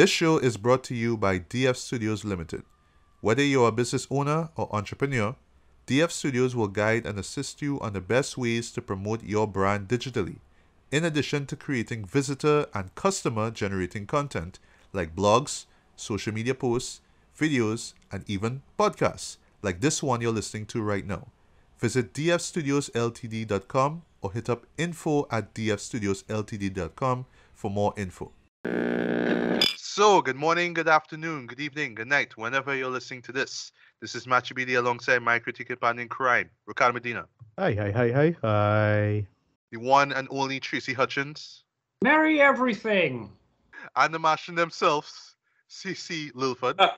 This show is brought to you by DF Studios Limited. Whether you're a business owner or entrepreneur, DF Studios will guide and assist you on the best ways to promote your brand digitally, in addition to creating visitor and customer generating content like blogs, social media posts, videos, and even podcasts like this one you're listening to right now. Visit dfstudiosltd.com or hit up info at dfstudiosltd.com for more info. So, good morning, good afternoon, good evening, good night, whenever you're listening to this. This is Machi BD alongside my critique companion crime, Ricardo Medina. Hi, hi, hi, hi, hi. The one and only Tracy Hutchings. Merry everything. And the Martian themselves, CC Lilford. Uh,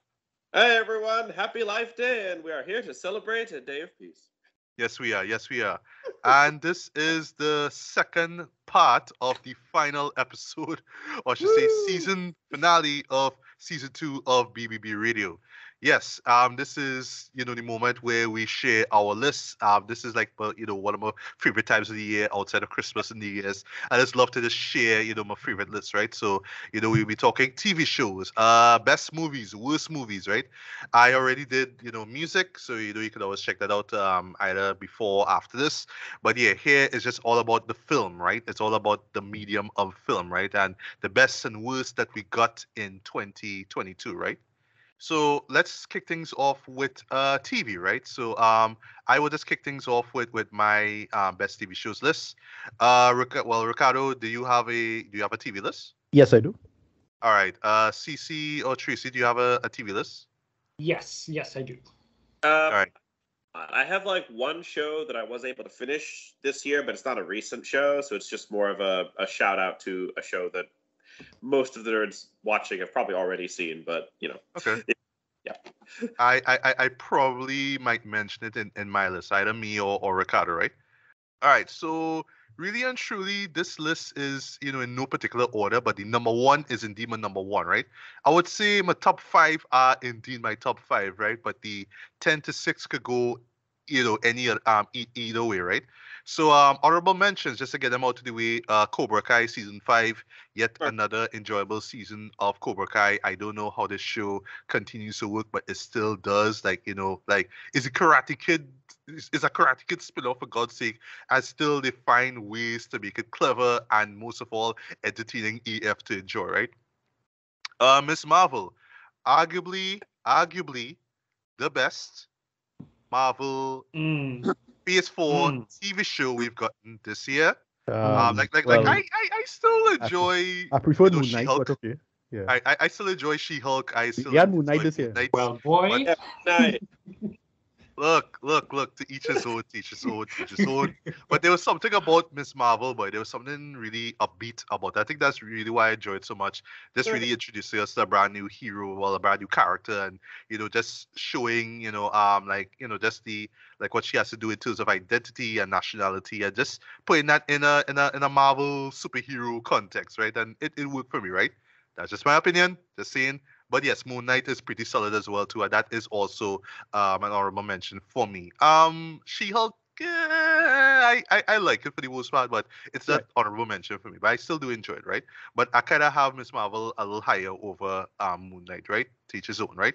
hey everyone, happy Life Day, and we are here to celebrate a day of peace. Yes, we are. Yes, we are. and this is the second part of the final episode, or I should say, season finale of season two of BBB Radio. Yes, um, this is you know the moment where we share our lists. Um, this is like you know one of my favorite times of the year outside of Christmas and New Year's. I just love to just share you know my favorite lists, right? So you know we'll be talking TV shows, uh, best movies, worst movies, right? I already did you know music, so you know you can always check that out um, either before or after this. But yeah, here is just all about the film, right? It's all about the medium of film, right? And the best and worst that we got in 2022, right? So let's kick things off with uh, TV, right? So um, I will just kick things off with with my uh, best TV shows list. Uh, Ric- well, Ricardo, do you have a do you have a TV list? Yes, I do. All right. Uh, CC or Tracy, do you have a, a TV list? Yes, yes, I do. Um, All right. I have like one show that I was able to finish this year, but it's not a recent show, so it's just more of a, a shout out to a show that most of the nerds watching have probably already seen, but you know. Okay. Yeah. I, I I probably might mention it in, in my list, either me or, or Ricardo, right? All right. So really and truly, this list is you know in no particular order, but the number one is indeed my number one, right? I would say my top five are indeed my top five, right? But the ten to six could go you know any um either way, right? So um honorable mentions just to get them out of the way. Uh, Cobra Kai season five, yet Sure. another enjoyable season of Cobra Kai. I don't know how this show continues to work, but it still does. Like you know, like is it Karate Kid? Is, a Karate Kid spin-off for God's sake? And still they find ways to make it clever and most of all entertaining EF to enjoy, right? Uh, Miss Marvel, arguably, arguably the best Marvel Mm. Phase Four Mm. TV show we've gotten this year. Um, Um, like, like, well, like, I, I, I still enjoy. I prefer you know, Moon Knight, She-Hulk. but okay. Yeah. I, I, I still enjoy She-Hulk. I still had Moon Knight enjoy this year. Well, boy, Yeah, night. Look, look, look, to each his own, to each his own, to each his own. But there was something about Miss Marvel, but there was something really upbeat about it. I think that's really why I enjoyed it so much. Just really introducing us to a brand new hero, well, a brand new character, and you know, just showing, you know, um, like, you know, just the like what she has to do in terms of identity and nationality, and just putting that in a in a in a Marvel superhero context, right? And it, it worked for me, right? That's just my opinion. Just saying. But yes, Moon Knight is pretty solid as well too, and that is also um, an honorable mention for me. Um, She-Hulk, eh, I, I I like it for the most part, but it's not Right. honorable mention for me. But I still do enjoy it, right? But I kind of have Miss Marvel a little higher over um, Moon Knight, right? Teach his own, right?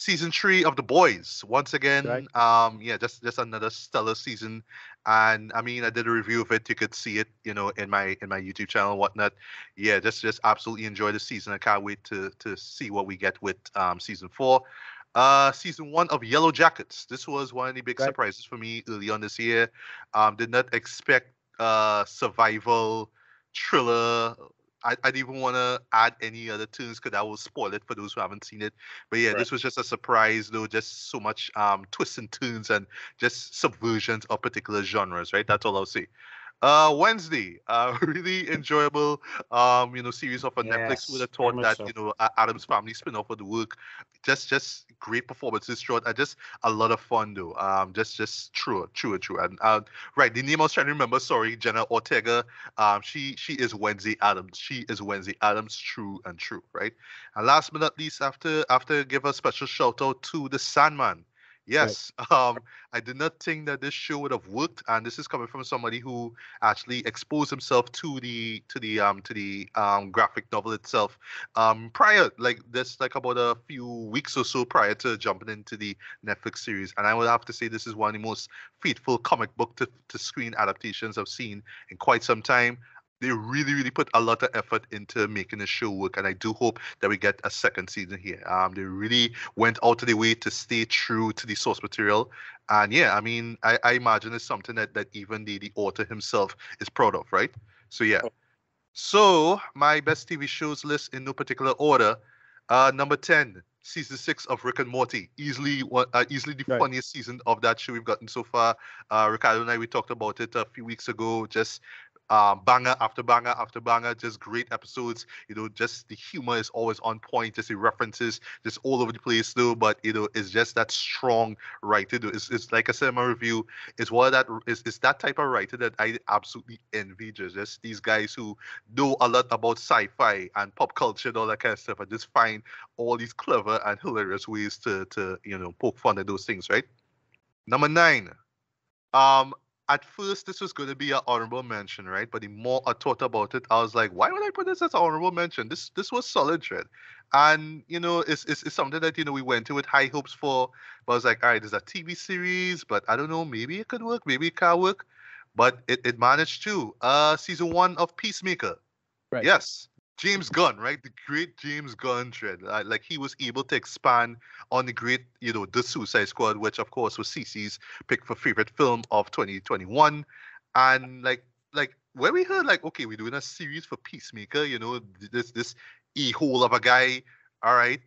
Season three of The Boys, once again, Right. um, yeah, just just another stellar season. And I mean, I did a review of it. You could see it, you know, in my in my YouTube channel and whatnot. Yeah, just just absolutely enjoy the season. I can't wait to to see what we get with um season four. Uh, season one of Yellow Jackets. This was one of the big Right. surprises for me early on this year. Um, did not expect uh survival thriller. I, I didn't even want to add any other tunes because I will spoil it for those who haven't seen it. But yeah, Right. this was just a surprise, though. Just so much um twists and tunes and just subversions of particular genres, right? That's all I'll say. Uh, Wednesday, uh, really enjoyable, um, you know, series of on Netflix. Would have thought that so. you know Addams Family spin-off of the work. Just, just great performances throughout, and just a lot of fun though. Um, just, just true, true, true. And uh, right, the name I was trying to remember. Sorry, Jenna Ortega. Um, she, she is Wednesday Addams. She is Wednesday Addams, true and true, right? And last but not least, after, after give a special shout out to the Sandman. Yes, um, I did not think that this show would have worked, and this is coming from somebody who actually exposed himself to the to the um to the um graphic novel itself um prior like this like about a few weeks or so prior to jumping into the Netflix series, and I would have to say this is one of the most faithful comic book to, to screen adaptations I've seen in quite some time they really, really put a lot of effort into making the show work, and I do hope that we get a second season here. Um, they really went out of their way to stay true to the source material, and yeah, I mean, I, I imagine it's something that that even the the author himself is proud of, right? So yeah. So my best TV shows list in no particular order. Uh, number ten, season six of Rick and Morty, easily one, uh, easily the Right. funniest season of that show we've gotten so far. Uh, Ricardo and I we talked about it a few weeks ago. Just um, banger after banger after banger, just great episodes. You know, just the humor is always on point. Just the references, just all over the place, though. But you know, it's just that strong writing. It's, it's like I said in my review. It's one of that. It's that type of writer that I absolutely envy. Just, just these guys who know a lot about sci-fi and pop culture and all that kind of stuff, and just find all these clever and hilarious ways to to you know poke fun at those things, right? Number nine. Um, at first this was going to be an honorable mention, right? But the more I thought about it, I was like, why would I put this as an honorable mention? This this was solid, Dread. And you know, it's, it's it's something that you know we went to with high hopes for. But I was like, all right, there's a TV series, but I don't know, maybe it could work, maybe it can work. But it, it managed to. Uh season one of Peacemaker. Right. Yes. James Gunn, right? The great James Gunn thread. Uh, like he was able to expand on the great, you know, The Suicide Squad, which of course was CC's pick for favorite film of 2021. And like like when we heard like, okay, we're doing a series for Peacemaker, you know, this this e hole of a guy, all right,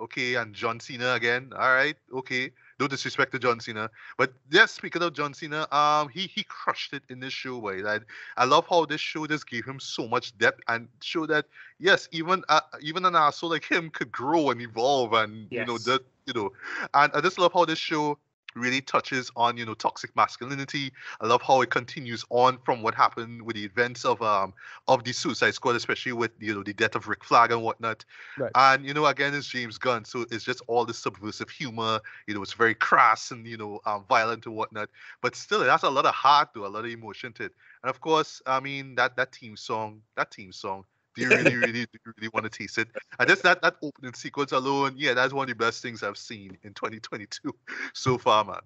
okay, and John Cena again, all right, okay. No disrespect to John Cena, but yes, speaking of John Cena, um, he he crushed it in this show. Right, I, I love how this show just gave him so much depth and show that yes, even uh, even an asshole like him could grow and evolve, and you know that you know, and I just love how this show really touches on you know toxic masculinity. I love how it continues on from what happened with the events of um of the Suicide Squad, especially with you know the death of Rick Flag and whatnot. Right. And you know again it's James Gunn, so it's just all this subversive humor. You know it's very crass and you know um, violent and whatnot, but still it has a lot of heart to it, a lot of emotion to it. And of course, I mean that that team song, that team song. Do you really, really, do you really want to taste it? And just that that opening sequence alone, yeah, that's one of the best things I've seen in 2022 so far, man.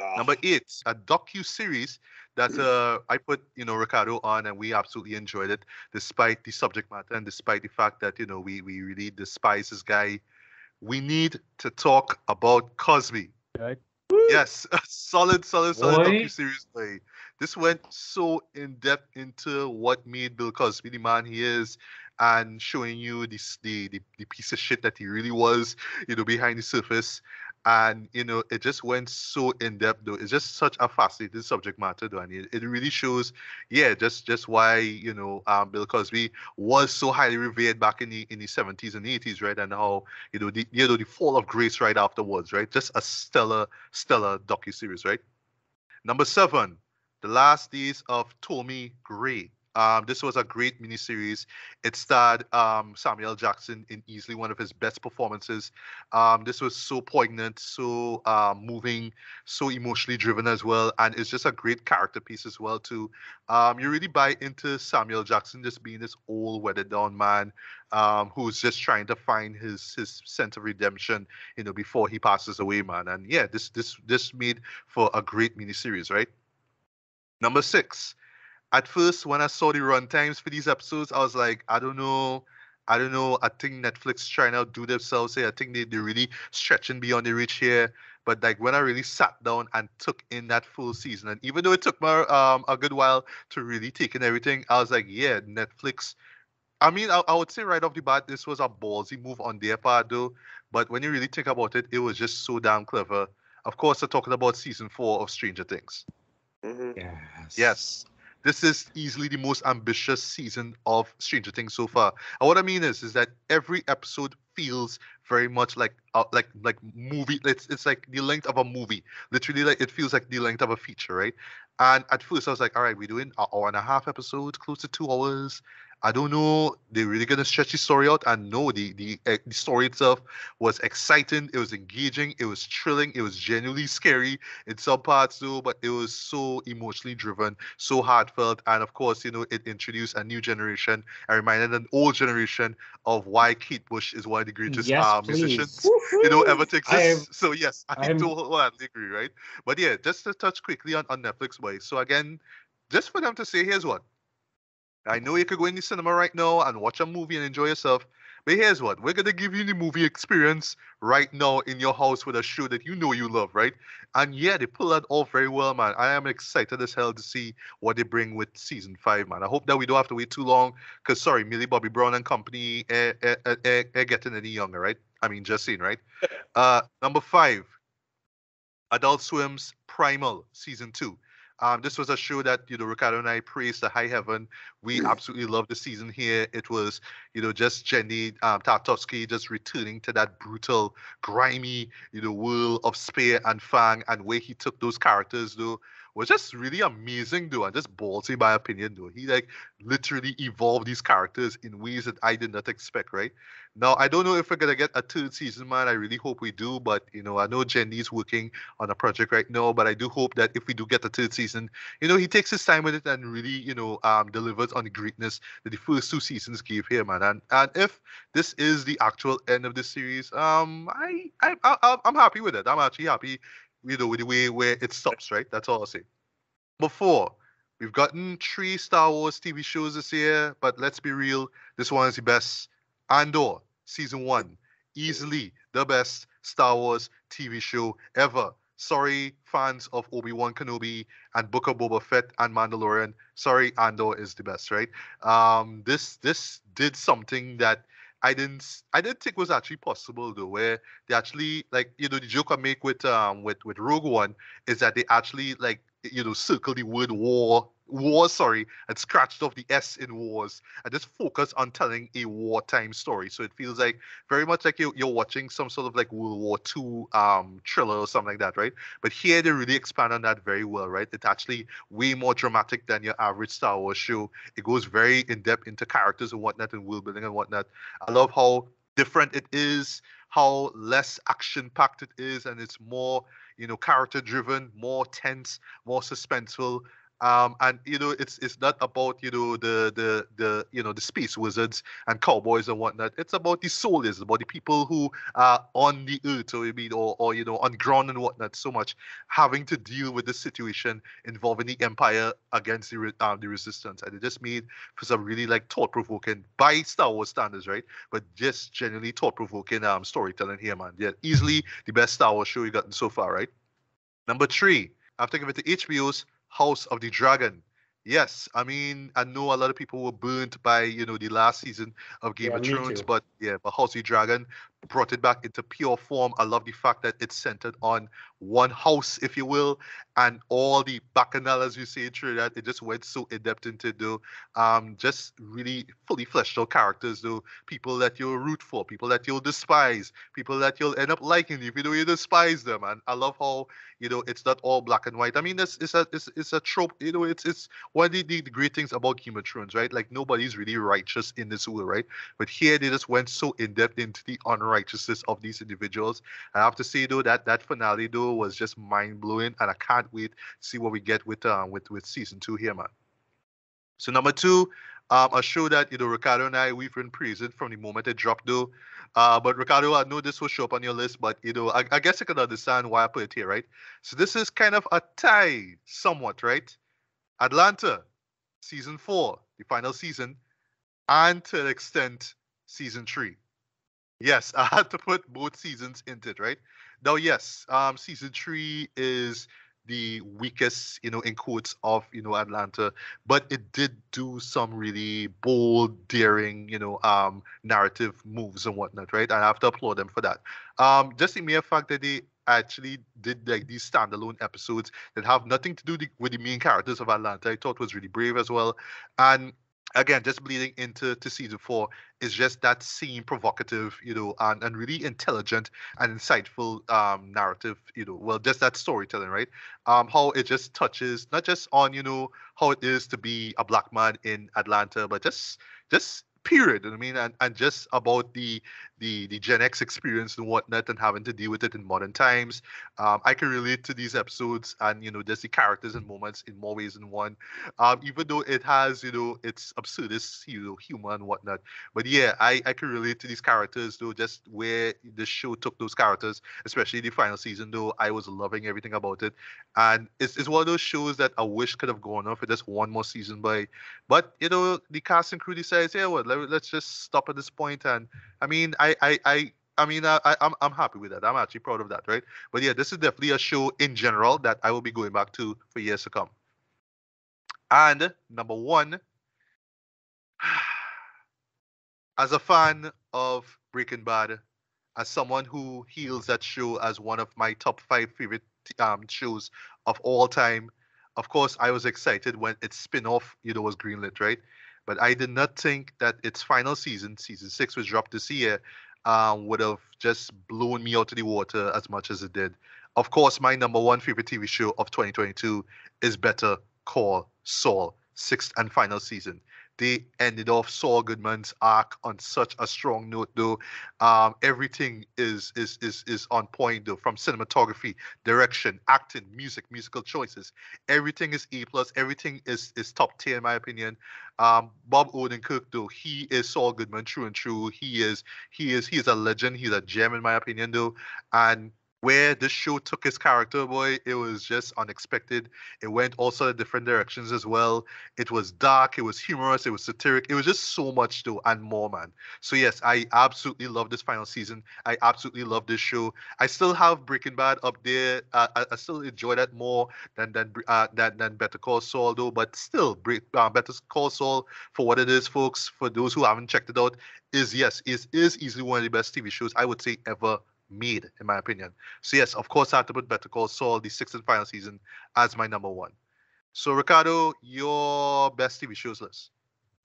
Ah, Number eight, a docu series that uh, I put you know Ricardo on, and we absolutely enjoyed it, despite the subject matter and despite the fact that you know we we really despise this guy. We need to talk about Cosby. Right. Yes, a solid, solid, solid Boy. docu series. This went so in depth into what made Bill Cosby the man he is, and showing you this the, the the piece of shit that he really was, you know, behind the surface. And you know, it just went so in depth though. It's just such a fascinating subject matter though, and it, it really shows, yeah, just just why you know um, Bill Cosby was so highly revered back in the in the seventies and eighties, right? And how you know the you know the fall of grace right afterwards, right? Just a stellar stellar docu series, right? Number seven, The Last Days of Ptolemy Grey. Um, this was a great miniseries. It starred um, Samuel Jackson in easily one of his best performances. Um, this was so poignant, so uh, moving, so emotionally driven as well, and it's just a great character piece as well too. Um, you really buy into Samuel Jackson just being this old, weathered down man um, who's just trying to find his his sense of redemption, you know, before he passes away, man. And yeah, this this this made for a great miniseries, right? Number six. At first, when I saw the run times for these episodes, I was like, I don't know. I don't know. I think Netflix trying to outdo themselves here. I think they, they're really stretching beyond the reach here. But like when I really sat down and took in that full season, and even though it took me um, a good while to really take in everything, I was like, yeah, Netflix. I mean, I, I would say right off the bat, this was a ballsy move on their part, though. But when you really think about it, it was just so damn clever. Of course, I'm talking about season four of Stranger Things. Mhm. Yes. Yes. This is easily the most ambitious season of Stranger Things so far. And what I mean is, is that every episode feels very much like uh, like like movie. It's it's like the length of a movie. Literally, like it feels like the length of a feature, right? And at first, I was like, all right, we're doing an hour and a half episodes, close to two hours. I don't know. They're really gonna stretch the story out. And no, the the uh, the story itself was exciting. It was engaging. It was thrilling. It was genuinely scary in some parts though, but it was so emotionally driven, so heartfelt, and of course, you know, it introduced a new generation and reminded an old generation of why Kate Bush is one of the greatest Yes, uh, please. musicians you know ever to I am- exist. So yes, I I'm- totally agree, right? But yeah, just to touch quickly on, on Netflix, boys. So again, just for them to say, here's what. I know you could go in the cinema right now and watch a movie and enjoy yourself, but here's what. We're gonna give you the movie experience right now in your house with a show that you know you love, right? And yeah, they pull that off very well, man. I am excited as hell to see what they bring with season five, man. I hope that we don't have to wait too long, cause sorry, Millie Bobby Brown and company eh, eh, eh, eh, eh, getting any younger, right? I mean, just saying, right? Uh, number five, Adult Swim's Primal season two. Um, this was a show that you know Ricardo and I praised the high heaven. We absolutely loved the season here. It was you know just Genndy um, Tartakovsky just returning to that brutal, grimy you know world of Spear and Fang, and where he took those characters though was just really amazing though, and just ballsy my opinion though. He like literally evolved these characters in ways that I did not expect. Right now, I don't know if we're gonna get a third season, man. I really hope we do, but you know, I know Genndy's working on a project right now, but I do hope that if we do get a third season, you know, he takes his time with it and really, you know, um, delivers on the greatness that the first two seasons gave him, man. And and if this is the actual end of the series, um, I I, I I'm happy with it. I'm actually happy, you know, with the way where it stops. Right, that's all I'll say. Before. We've gotten three Star Wars TV shows this year, but let's be real, this one is the best. Andor, season one, easily the best Star Wars TV show ever. Sorry, fans of Obi Wan Kenobi and Book of Boba Fett and Mandalorian. Sorry, Andor is the best, right? Um, this this did something that I didn't I didn't think was actually possible though, where they actually like you know the joke I make with um with with Rogue One is that they actually like you know circle the word war war sorry and scratched off the s in wars and just focus on telling a wartime story. So it feels like very much like you're, you're watching some sort of like world war ii um thriller or something like that right? But here they really expand on that very well right? It's actually way more dramatic than your average star wars show. It goes very in depth into characters and whatnot and world building and whatnot. I love how different it is how less action packed it is and it's more you know character driven more tense more suspenseful um, and you know it's it's not about you know the the the you know the space wizards and cowboys and whatnot. It's about the soldiers, about the people who are on the earth, or you mean, or or you know on ground and whatnot. So much having to deal with the situation involving the empire against the um, the resistance, and it just made for some really like thought provoking by Star Wars standards, right? But just genuinely thought provoking um storytelling here, man. Yeah, easily the best Star Wars show we gotten so far, right? Number three, I'm taking it to HBO's House of the Dragon. Yes, I mean I know a lot of people were burnt by you know the last season of Game Yeah, of Thrones, but yeah, but House of the Dragon brought it back into pure form. I love the fact that it's centered on one house, if you will, and all the bacchanal, as you say, through that. It just went so in depth into though, um, just really fully fleshed out characters, though people that you'll root for, people that you'll despise, people that you'll end up liking, if you know you despise them. And I love how you know it's not all black and white. I mean, it's it's a it's, it's a trope. You know, it's it's one of the, the, great things about Game of Thrones, right? Like nobody's really righteous in this world, right? But here they just went so in depth into the unrighteousness of these individuals. I have to say though that that finale though was just mind blowing, and I can't wait to see what we get with um with with season two here, man. So number two, um, a show that you know Ricardo and I we've been praising from the moment it dropped though. Uh, but Ricardo, I know this will show up on your list, but you know I, I guess I can understand why I put it here, right? So this is kind of a tie, somewhat, right? Atlanta, season four, the final season, and to an extent, season three. Yes, I had to put both seasons into it, right? Now, yes, um, season three is the weakest, you know, in quotes of you know Atlanta, but it did do some really bold, daring, you know, um, narrative moves and whatnot, right? And I have to applaud them for that. Um, just the mere fact that they actually did like these standalone episodes that have nothing to do the, with the main characters of Atlanta, I thought was really brave as well. And again, just bleeding into to season four is just that same provocative, you know, and, and really intelligent and insightful um narrative, you know, well, just that storytelling, right? Um, how it just touches not just on, you know, how it is to be a black man in Atlanta, but just just period. I mean, and, and just about the the the Gen X experience and whatnot, and having to deal with it in modern times. Um, I can relate to these episodes, and you know, there's the characters and moments in more ways than one. Um, even though it has, you know, its absurdist, you know, humor and whatnot. But yeah, I I can relate to these characters though. Just where the show took those characters, especially the final season, though, I was loving everything about it. And it's it's one of those shows that I wish could have gone on for just one more season, by. But you know, the cast and crew decides, yeah, well, let, let's just stop at this point. And I mean, I I I. I mean, I, I, I'm I'm happy with that. I'm actually proud of that, right? But yeah, this is definitely a show in general that I will be going back to for years to come. And number one, as a fan of Breaking Bad, as someone who hails that show as one of my top five favorite um, shows of all time, of course, I was excited when its spin-off, you know, was greenlit, right? But I did not think that its final season, season six, was dropped this year, um, would have just blown me out of the water as much as it did. Of course, my number one favorite TV show of 2022 is Better Call Saul, sixth and final season. They ended off Saul Goodman's arc on such a strong note, though. Um, everything is is is is on point, though, from cinematography, direction, acting, music, musical choices. Everything is A plus. Everything is is top tier in my opinion. Um, Bob Odenkirk, though, he is Saul Goodman, true and true. He is he is he is a legend. He's a gem in my opinion, though, and where this show took his character, boy, it was just unexpected. It went all sort of different directions as well. It was dark, it was humorous, it was satiric. It was just so much though, and more, man. So yes, I absolutely love this final season. I absolutely love this show. I still have Breaking Bad up there. Uh, I, I, still enjoy that more than than uh, than, than Better Call Saul though. But still, uh, Better Call Saul for what it is, folks. For those who haven't checked it out, is yes, is is easily one of the best TV shows I would say ever made, in my opinion. So yes, of course, I have to put Better Call Saul, the sixth and final season, as my number one. So Ricardo, your best TV shows list.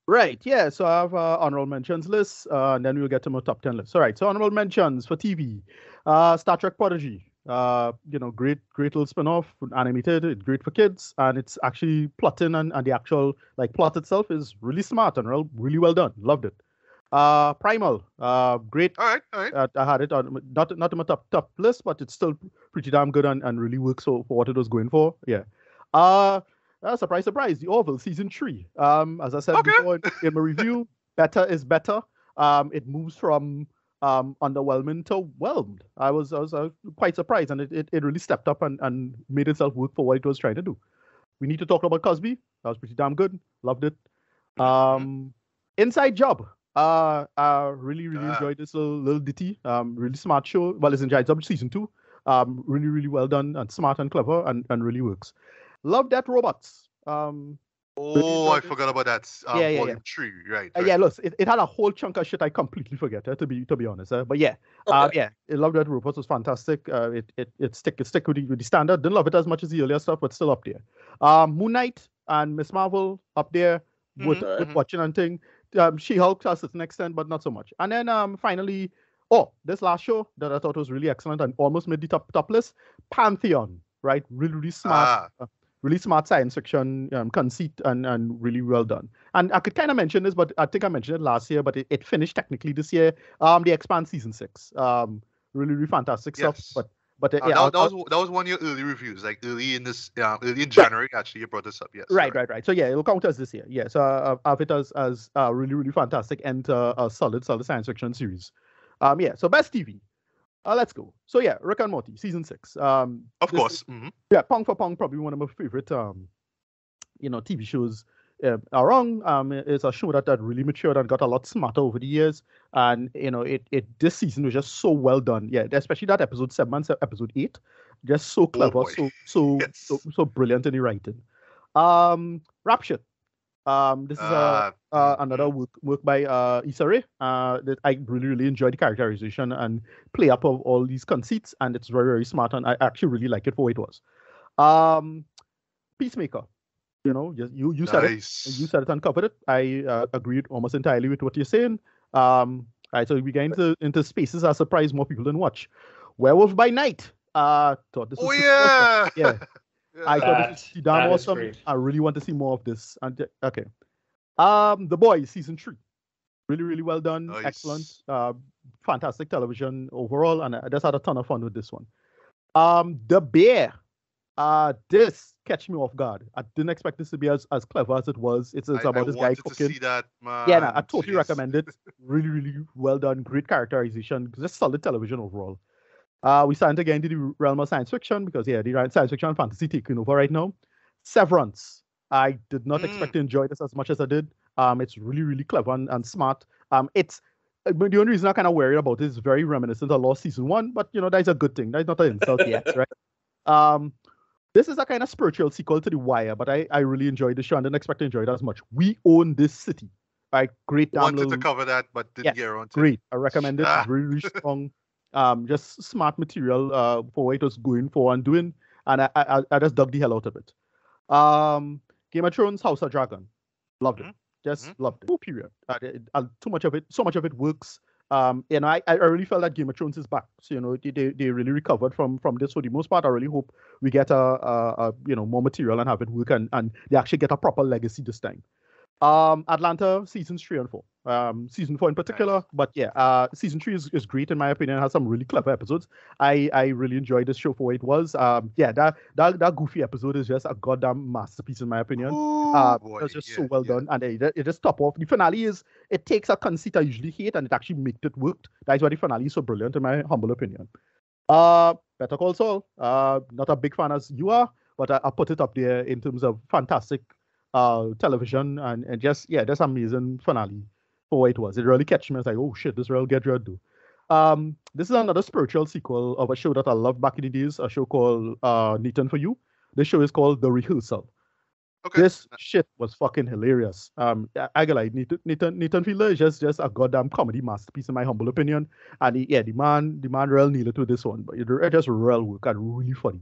Right. Yeah. So I have uh, honorable mentions list, uh, and then we'll get to my top ten list. All right. So honorable mentions for TV: uh, Star Trek Prodigy. Uh, you know, great, great little spin-off, animated, it's great for kids, and it's actually plotting and, and the actual like plot itself is really smart and real, really well done. Loved it. Uh, Primal, uh, great. All right, all right. Uh, I had it on not not in my top top list, but it's still pretty damn good and, and really works for, for what it was going for. Yeah. Uh, uh surprise, surprise, The Orville season three. Um, as I said okay. before in, my review, better is better. Um, it moves from um underwhelming to whelmed. I was I was uh, quite surprised, and it, it, it really stepped up and, and made itself work for what it was trying to do. We need to talk about Cosby. That was pretty damn good. Loved it. Mm-hmm. Um, Inside Job. Uh, I really, really Ah. enjoyed this little little ditty. Um, really smart show. Well, it's Inside Job season two. Um, really, really well done and smart and clever and, and really works. Love that robots. Um, Oh, I enjoyed forgot about that. Um, Yeah, yeah, volume yeah. three, right? uh, yeah, look, it, it had a whole chunk of shit I completely forget. Uh, to be to be honest, uh, but yeah, uh, Okay. yeah, I love that robots was fantastic. Uh, it it it stick it stick with the, with the standard. Didn't love it as much as the earlier stuff, but still up there. Um, Moon Knight and Miss Marvel up there with, Mhm, with mhm. watching and thing. Um, she Hulk to a certain extent, but not so much. And then um, finally, oh, this last show that I thought was really excellent and almost made the top top list, Pantheon. Right, really really smart, Ah, uh, really smart science fiction um, conceit and and really well done. And I could kind of mention this, but I think I mentioned it last year, but it, it finished technically this year. Um, The Expanse season six. Um, really really fantastic stuff. Yes. But but uh, uh, yeah, that, that was that was one of your early reviews, like early in this, uh, early in January. Actually, you brought this up. Yes. Right, right, right. So yeah, it'll count as this year. Yeah, so uh, I have it as as uh, really, really fantastic and uh, a solid, solid science fiction series. Um, yeah. So best TV. Uh, let's go. So yeah, Rick and Morty season six. Um, Of course. is- mhm. yeah, Pong for Pong, probably one of my favorite um, you know, TV shows uh, around. Um, it's a show that that really matured and got a lot smarter over the years. And you know, it it this season was just so well done. Yeah, especially that episode seven and episode eight, just so clever, Oh, so so so Yes. so brilliant in the writing. Um, Rap Sh!t. Um, this is a Ah, uh, mhm, another work work by uh, Issa Rae. Uh, that I really really enjoyed the characterization and play up of all these conceits, and it's very very smart, and I actually really like it for what it was. Um, Peacemaker. You know, you you, you said it. nice. You said it and covered it. I uh, agreed almost entirely with what you're saying. Um, all right, so we get into into spaces I surprise more people than watch. Werewolf by Night. Uh, thought this was Oh pretty yeah. Yeah. I thought this was pretty damn that is awesome. great. I really want to see more of this. And uh, okay, um, The Boys season three. Really, really well done. Nice. Excellent. Uh, fantastic television overall, and I just had a ton of fun with this one. Um, The Bear. Uh, this catch me off guard. I didn't expect this to be as, as clever as it was. It's, it's I, about I this guy cooking. see that. Yeah, nah, I totally Jeez. recommend it. Really, really well done. Great characterization. Just solid television overall. Uh, we started to get into the realm of science fiction because yeah, the science fiction and fantasy taking over right now. Severance. I did not expect to enjoy this as much as I did. Um, it's really, really clever and, and smart. Um, it's uh, but the only reason I'm kind of worried about it is very reminiscent of Lost season one, but you know that's a good thing. That's not an insult yet, right? Um, this is a kind of spiritual sequel to The Wire, but I, I really enjoyed the show and didn't expect to enjoy it as much. We own this city. Right, great Wanted little to cover that, but didn't Yeah, get around to it. great. I recommend it. Ah. Really, really strong. Um, just smart material uh, for what it was going for and doing, and I, I, I just dug the hell out of it. Um, Game of Thrones, House of Dragon, loved it. Mhm, Just mhm. loved it. Period. Uh, it- uh, too much of it, so much of it works. Um, and I, I really felt that Game of Thrones is back. So you know, they, they, really recovered from from this for the most part. I really hope we get a, a, a you know more material and have it work and, and they actually get a proper legacy this time. Um, Atlanta seasons three and four. Um, season four in particular, but yeah, uh, season three is, is great in my opinion. It has some really clever episodes. I I really enjoyed this show for what it was. Um, yeah, that that that goofy episode is just a goddamn masterpiece in my opinion. Ooh, Uh, boy, it was just yeah, so well yeah. done, and it, it just top off. The finale is it takes a conceit I usually hate, and it actually makes it work. That's why the finale is so brilliant, in my humble opinion. Uh, Better Call Saul. Uh, not a big fan as you are, but I, I put it up there in terms of fantastic uh television and, and just yeah, just amazing finale for what it was. It really catch me. I was like, oh shit, this real get real do. Um, this is another spiritual sequel of a show that I loved back in the days, a show called uh Nathan for You. This show is called The Rehearsal. Okay. This shit was fucking hilarious. Um, I, gotta like Nathan, Nathan, Fielder is just just a goddamn comedy masterpiece in my humble opinion. And he, yeah, the man, the man real nailed to this one, but it, it just real work and really funny.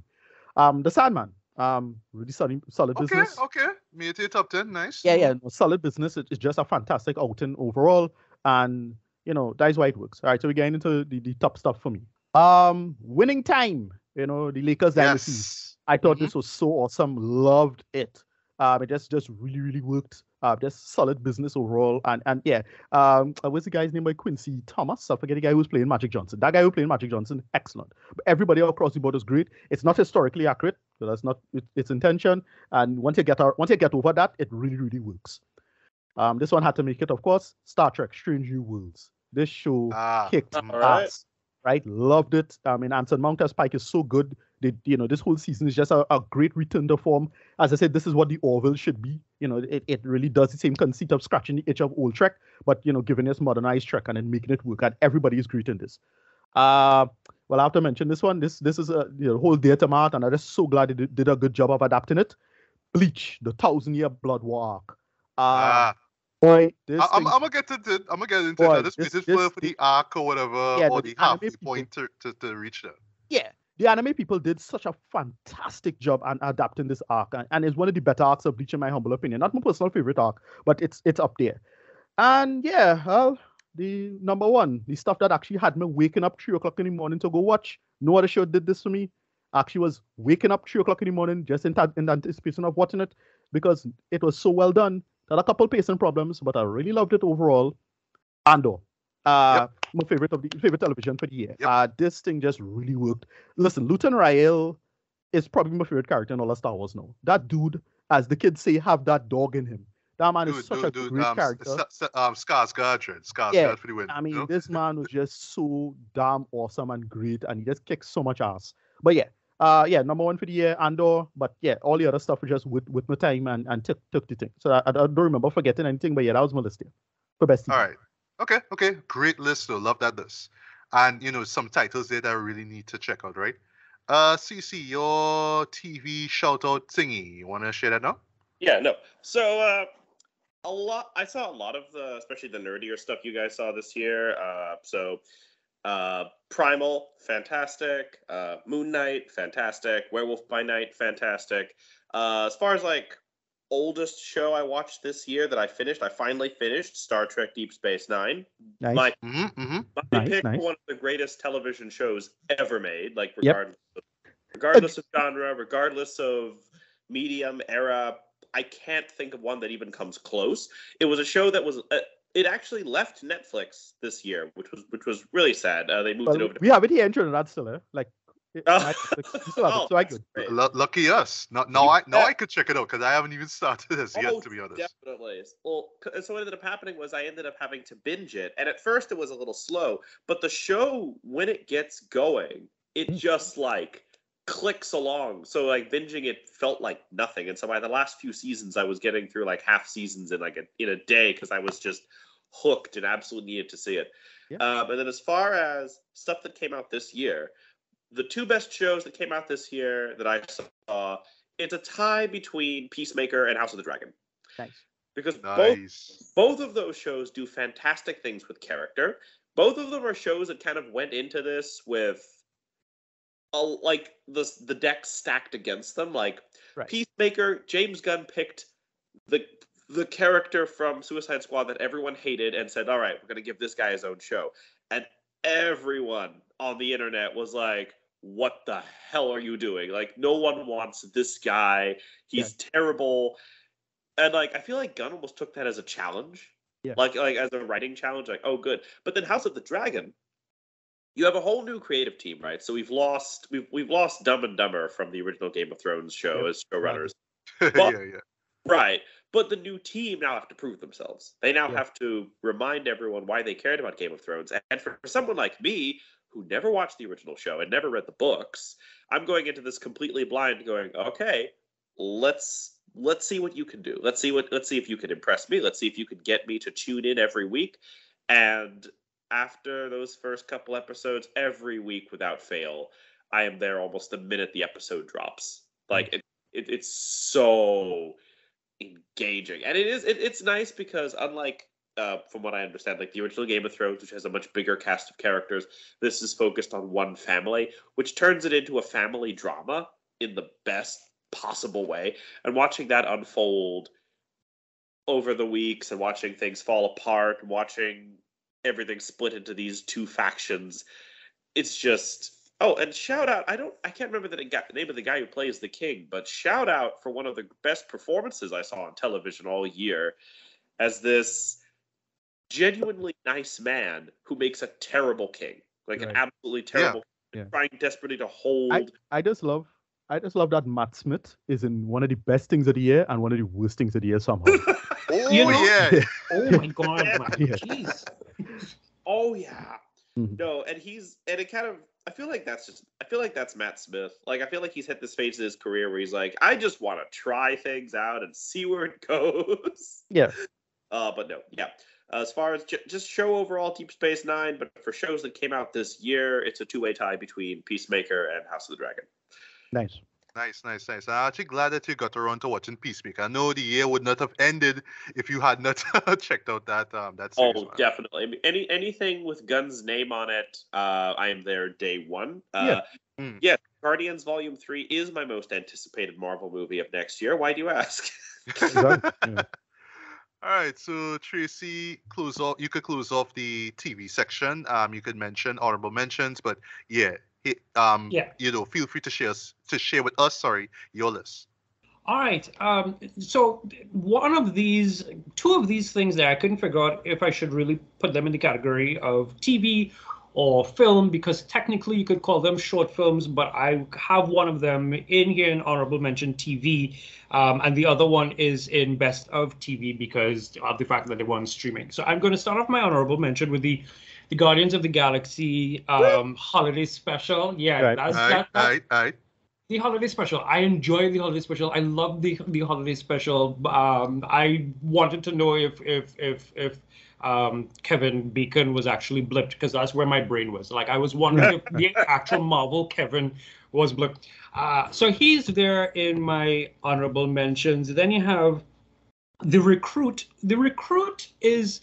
Um, The Sandman, um, really solid, solid Okay, business. okay. Made to your top 10. Nice. Yeah, yeah, no, solid business. It- it's just a fantastic outing overall, and you know that is why it works. All right, so we're getting into the, the top stuff for me. Um, winning time. You know the Lakers dynasty. Yes. I thought Mhm. this was so awesome. Loved it. Um, it just just really really worked. Uh, just solid business overall. And and yeah, um, uh, what's the guy's name by Quincy Thomas? I forget the guy who was playing Magic Johnson. That guy who played Magic Johnson, excellent. But everybody across the board is great. It's not historically accurate, so that's not it, its intention. And once you get out, once you get over that, it really really works. Um, this one had to make it, of course. Star Trek: Strange New Worlds. This show Ah, kicked right. ass. Right, loved it. I mean, Anson Mount as Pike is so good. They, you know, this whole season is just a, a great return to form. As I said, this is what the Orville should be. You know, it, it really does the same conceit of scratching the itch of old Trek, but you know, giving us modernized Trek and then making it work. And everybody is great in this. Uh, well, I have to mention this one. This this is a you know, whole data mart, and I'm just so glad they did, did a good job of adapting it. Bleach, the thousand year blood war arc. Uh, ah. boy, this I, I'm, I'm gonna get into it. I'm gonna get into Boy, it. This, this- this, this- for, for the arc or whatever, Yeah, or the the halfway point to, to, to reach there. The anime people did such a fantastic job on adapting this arc, and, and it's one of the better arcs of Bleach in my humble opinion. Not my personal favorite arc, but it's it's up there. And yeah, well, the number one, the stuff that actually had me waking up three o'clock in the morning to go watch. No other show did this for me. Actually, was waking up three o'clock in the morning just in, ta- in anticipation of watching it because it was so well done. Had a couple pacing problems, but I really loved it overall. Andor. Uh, my favorite of the favorite television for the year. Yep. Uh, this thing just really worked. Listen, Luthen Rael is probably my favorite character in all of Star Wars now. That dude, as the kids say, have that dog in him. That man is such dude, a dude, great um, character. S- S- um, Skarsgård, Dread. Skarsgård Yeah, for the win. I you mean, know? this man was just so damn awesome and great, and he just kicks so much ass. But yeah, uh, yeah, number one for the year, Andor. But yeah, all the other stuff was just with with my time and and took took the thing. So I, I don't remember forgetting anything, but yeah, that was my list there for best. TV. All right. Okay. Okay. Great list though. Love that list. And you know some titles there that I really need to check out, right? Uh, CC, your TV shout out thingy. You want to share that now? Yeah, no. So uh, a lot. I saw a lot of the, especially the nerdier stuff you guys saw this year. Uh, so uh, Primal, fantastic. Uh, Moon Knight, fantastic. Werewolf by Night, fantastic. Uh, as far as like oldest show I watched this year that I finished, I finally finished Star Trek Deep Space Nine. Nice. My Mm-hmm. mm-hmm. my Nice, pick nice. one of the greatest television shows ever made, like Yep. regardless of, regardless of genre, regardless of medium era. I can't think of one that even comes close. It was a show that was uh, it actually left Netflix this year, which was which was really sad. Uh, they moved it over to we have it here in Trinidad still? Like, it- Oh. Netflix, we still have Oh, it, so I could. great. Lucky us. No, now You I now bet. I could check it out because I haven't even started this yet. Oh, To be honest. Definitely. Well, so what ended up happening was I ended up having to binge it, and at first it was a little slow, but the show when it gets going, it Mm. just like clicks along. So like binging it felt like nothing, and so by the last few seasons, I was getting through like half seasons in like a, in a day because I was just hooked and absolutely needed to see it. Yeah. Um, and then as far as stuff that came out this year, the two best shows that came out this year that I saw, it's a tie between Peacemaker and House of the Dragon Nice. because both both of those shows do fantastic things with character. Both of them are shows that kind of went into this with a, like the the deck stacked against them. Like Right. Peacemaker, James Gunn picked the the character from Suicide Squad that everyone hated and said, "All right, we're going to give this guy his own show." And everyone on the internet was like, "What the hell are you doing? Like no one wants this guy. He's terrible." And like I feel like Gunn almost took that as a challenge. Yeah. Like like as a writing challenge like, "Oh good." But then House of the Dragon you have a whole new creative team, right? So we've lost we've we've lost Dumb and Dumber from the original Game of Thrones show Yeah. as showrunners. yeah, Well- yeah. Right. But the new team now have to prove themselves. They now Yeah. have to remind everyone why they cared about Game of Thrones. And for someone like me, who never watched the original show and never read the books, I'm going into this completely blind, going, okay, let's let's see what you can do. Let's see what let's see if you can impress me. Let's see if you can get me to tune in every week. And after those first couple episodes, every week without fail, I am there almost the minute the episode drops. Like it, it it's so engaging, and it is it, it's nice because unlike uh, from what I understand, like the original Game of Thrones, which has a much bigger cast of characters, this is focused on one family, which turns it into a family drama in the best possible way. And watching that unfold over the weeks and watching things fall apart, watching everything split into these two factions, it's just Oh, and shout out! I don't, I can't remember the name of the guy who plays the king, but shout out for one of the best performances I saw on television all year, as this genuinely nice man who makes a terrible king, like an absolutely terrible, Yeah. trying desperately to hold. I just love I just love that Matt Smith is in one of the best things of the year and one of the worst things of the year somehow. Oh You know- yeah. Oh my god, man. Yeah. Jeez. Oh yeah. Mhm. No, and he's and it kind of I feel like that's just I feel like that's Matt Smith. Like I feel like he's hit this phase in his career where he's like, I just want to try things out and see where it goes. yeah. Uh, but no, yeah. As far as ju- just show overall, Deep Space Nine, but for shows that came out this year, it's a two-way tie between Peacemaker and House of the Dragon. Nice. Nice, nice, nice. I'm actually glad that you got around to watching Peacemaker. I know the year would not have ended if you had not checked out that um that series. Oh, man. definitely. Any anything with Gunn's name on it, uh, I am there day one. Uh, Yeah. Mm. yeah, Guardians Volume Three is my most anticipated Marvel movie of next year. Why do you ask? All right, so Tracy, close off. You could close off the TV section. Um, you could mention honorable mentions, but yeah, hit, um, Yeah. you know, feel free to share to share with us. Sorry, your list. All right. Um, so one of these, two of these things that I couldn't figure out if I should really put them in the category of TV or film, because technically you could call them short films, but I have one of them in here in honorable mention TV, um, and the other one is in best of TV because of the fact that they weren't streaming. So I'm going to start off my honorable mention with the the Guardians of the Galaxy um, holiday special. Yeah, Right. that's, All that, right, that's all right, all right. the holiday special. I enjoy the holiday special. I love the the holiday special. Um, I wanted to know if if if if um, Kevin Bacon was actually blipped because that's where my brain was. Like I was wondering if the actual Marvel Kevin was blipped. Uh, so he's there in my honorable mentions. Then you have the recruit. The recruit is.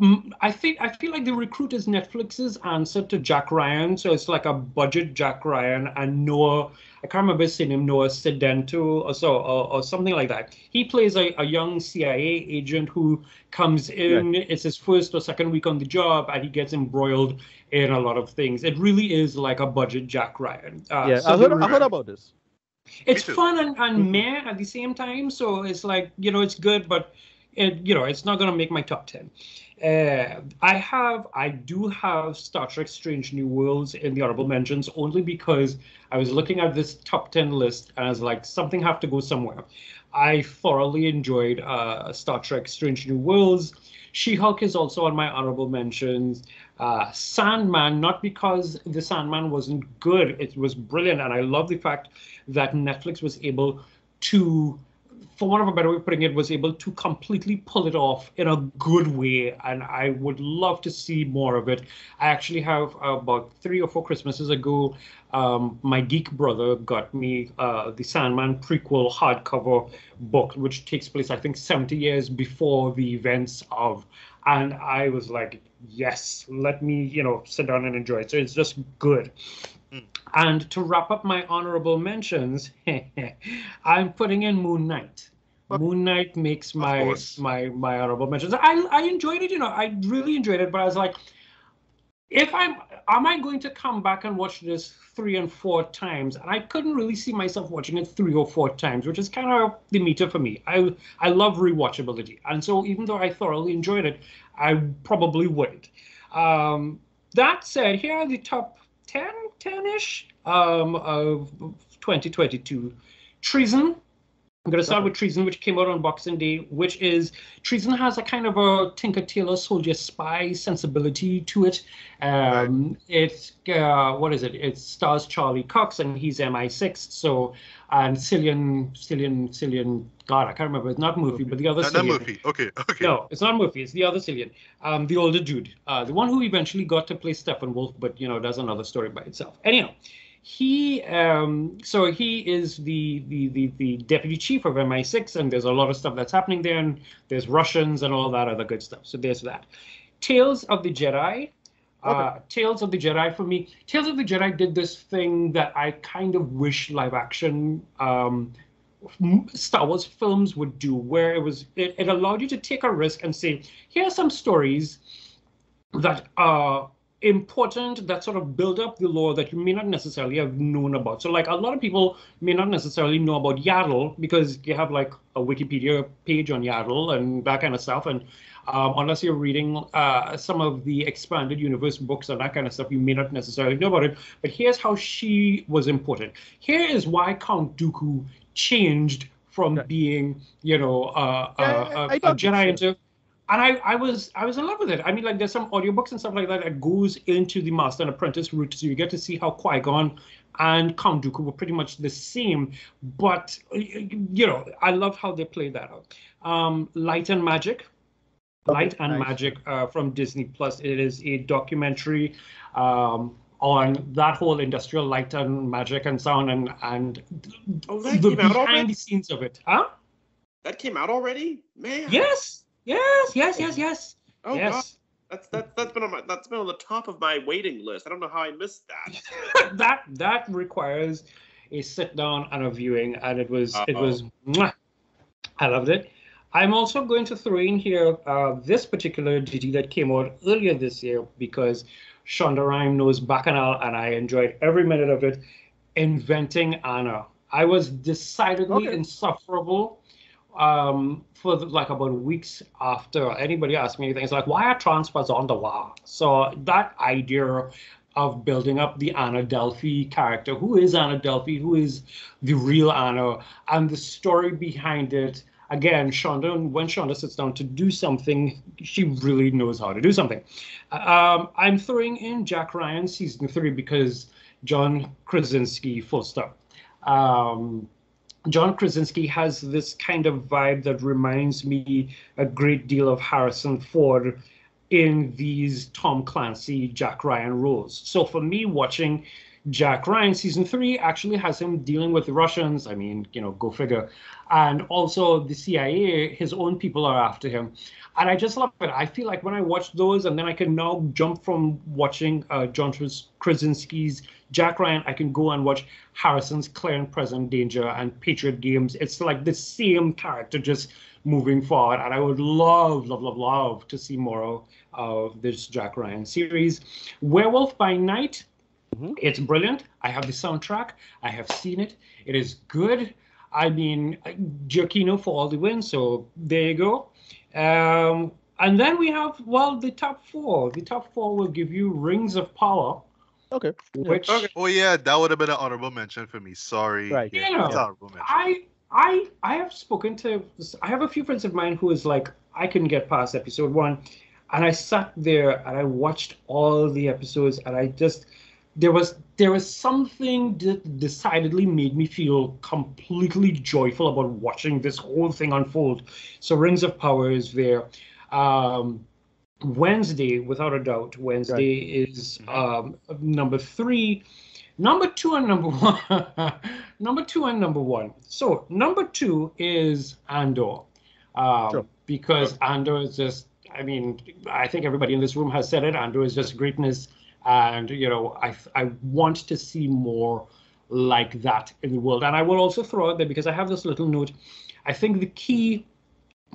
Um, I think I feel like the recruit is Netflix's answer to Jack Ryan. So it's like a budget Jack Ryan and Noah I can't remember his name, Noah Sedento or so, or, or something like that. He plays a, a young CIA agent who comes in, it's his first or second week on the job, and he gets embroiled in a lot of things. It really is like a budget Jack Ryan. Uh, yeah. so I heard, the- I heard about this. it's fun and, and Mhm. meh at the same time. So it's like, you know, it's good, but it you know it's not going to make my top 10 uh, i have i do have star trek strange new worlds in the honorable mentions only because i was looking at this top 10 list and i was like something have to go somewhere. I thoroughly enjoyed uh, star trek strange new worlds. She-hulk is also on my honorable mentions. Uh, Sandman, not because the Sandman wasn't good, it was brilliant, and I love the fact that Netflix was able to for want of a better way of putting it, was able to completely pull it off in a good way. And I would love to see more of it. I actually have uh, about three or four Christmases ago, um, my geek brother got me uh, the Sandman prequel hardcover book, which takes place, I think, 70 years before the events of. And I was like, yes, let me, you know, sit down and enjoy it. So it's just good. And to wrap up my honorable mentions, I'm putting in Moon Knight. Moon Knight makes my my my honorable mentions. I I enjoyed it, you know, I really enjoyed it, but I was like, if I'm am I going to come back and watch this three and four times? And I couldn't really see myself watching it three or four times, which is kind of the meter for me. I I love rewatchability, and so even though I thoroughly enjoyed it, I probably wouldn't. Um, that said, here are the top 10, 10-ish um, of 2022. Treason. I'm going to start with Treason, which came out on Boxing Day, which is Treason has a kind of a Tinker Tailor Soldier Spy sensibility to it. Um, It's uh, what is it? It stars Charlie Cox, and he's MI6. So and Cillian, Cillian, Cillian. God, I can't remember. It's not Murphy, but the other. Not, Cillian. not Murphy. Okay, okay. No, it's not Murphy. It's the other Cillian, um, the older dude, uh, the one who eventually got to play Steppenwolf, but you know, that's another story by itself. Anyhow, he, um, so he is the, the the the deputy chief of MI6, and there's a lot of stuff that's happening there, and there's Russians and all that other good stuff. So there's that. Tales of the Jedi. Uh, Tales of the Jedi for me, Tales of the Jedi did this thing that I kind of wish live action um, Star Wars films would do, where it was it, it allowed you to take a risk and say, here are some stories that are important that sort of build up the lore that you may not necessarily have known about. So like a lot of people may not necessarily know about Yaddle because you have like a Wikipedia page on Yaddle and that kind of stuff. And um, unless you're reading uh, some of the expanded universe books and that kind of stuff, you may not necessarily know about it. But here's how she was important. Here is why Count Dooku changed from being, you know, uh, Yeah, uh, I a, Jedi into and I, I was I was in love with it. I mean, like there's some audiobooks and stuff like that that goes into the master and apprentice route, so you get to see how Qui Gon and Count Dooku were pretty much the same. But you know, I love how they played that out. Um, Light and Magic, Okay, Light and nice. Magic uh, from Disney Plus. It is a documentary um, on that whole industrial light and magic and sound and and Oh, that the came out behind already? the scenes of it. Huh? That came out already, man. Yes. Yes. Yes. Yes. Yes. Oh yes. god, that's that's that's been on my that's been on the top of my waiting list. I don't know how I missed that. that that requires a sit down and a viewing, and it was it Uh-oh. was. mwah. I loved it. I'm also going to throw in here uh, this particular GT that came out earlier this year because Shonda Rhimes knows Bacchanal, and I enjoyed every minute of it. Inventing Anna. I was decidedly Okay. insufferable um, for like about weeks after anybody asked me anything. It's like, why are transfers on the wall? So that idea of building up the Anna Delvey character, who is Anna Delvey, who is the real Anna, and the story behind it. Again, Shonda, when Shonda sits down to do something, she really knows how to do something. Um, I'm throwing in Jack Ryan season three because John Krasinski, full stop. Um, John Krasinski has this kind of vibe that reminds me a great deal of Harrison Ford in these Tom Clancy, Jack Ryan roles. So for me, watching Jack Ryan season three actually has him dealing with the Russians. I mean, you know, go figure. And also the CIA, his own people are after him. And I just love it. I feel like when I watch those, and then I can now jump from watching uh, John Kras- Krasinski's Jack Ryan, I can go and watch Harrison's Clear and Present Danger and Patriot Games. It's like the same character just moving forward. And I would love, love, love, love to see more of this Jack Ryan series. Werewolf by Night, Mhm. it's brilliant. I have the soundtrack. I have seen it. It is good. I mean, Giacchino for all the win. So there you go. Um, and then we have well the top four. The top four will give you Rings of Power, Okay. which Oh yeah, that would have been an honorable mention for me. Sorry. Right. you It's know, honorable mention. I I I have spoken to I have a few friends of mine who is like I couldn't get past episode one, and I sat there and I watched all the episodes and I just there was there was something that decidedly made me feel completely joyful about watching this whole thing unfold. So Rings of Power is there. Um, Wednesday, without a doubt, Wednesday is um, number three. Number two and number one. number two and number one. So number two is Andor, um, Sure. because Andor is just. I mean, I think everybody in this room has said it. Andor is just greatness, and you know, I I want to see more like that in the world. And I will also throw out there because I have this little note. I think the key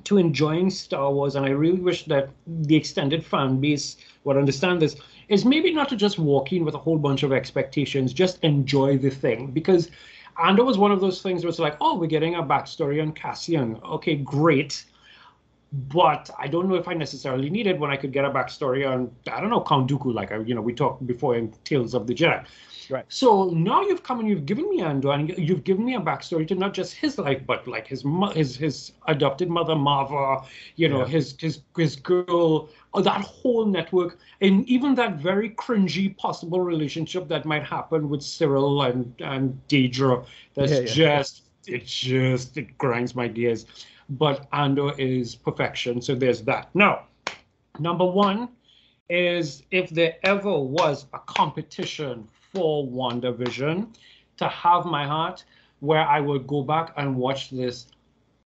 to enjoying Star Wars, and I really wish that the extended fan base would understand this, is maybe not to just walk in with a whole bunch of expectations, just enjoy the thing. Because Andor was one of those things where it's like, oh, we're getting a backstory on Cassian. Okay, great. But I don't know if I necessarily need it when I could get a backstory on, I don't know, Count Dooku, like, I, you know, we talked before in Tales of the Jedi. Right. So now you've come and you've given me Andor, and you've given me a backstory to not just his life, but like his his his adopted mother Maarva, you know, Yeah. his his his girl, uh, that whole network, and even that very cringy possible relationship that might happen with Syril and and Dedra. That's Yeah, yeah. just it just it grinds my gears. But Andor is perfection, so there's that. Now, number one is if there ever was a competition for WandaVision to have my heart where I would go back and watch this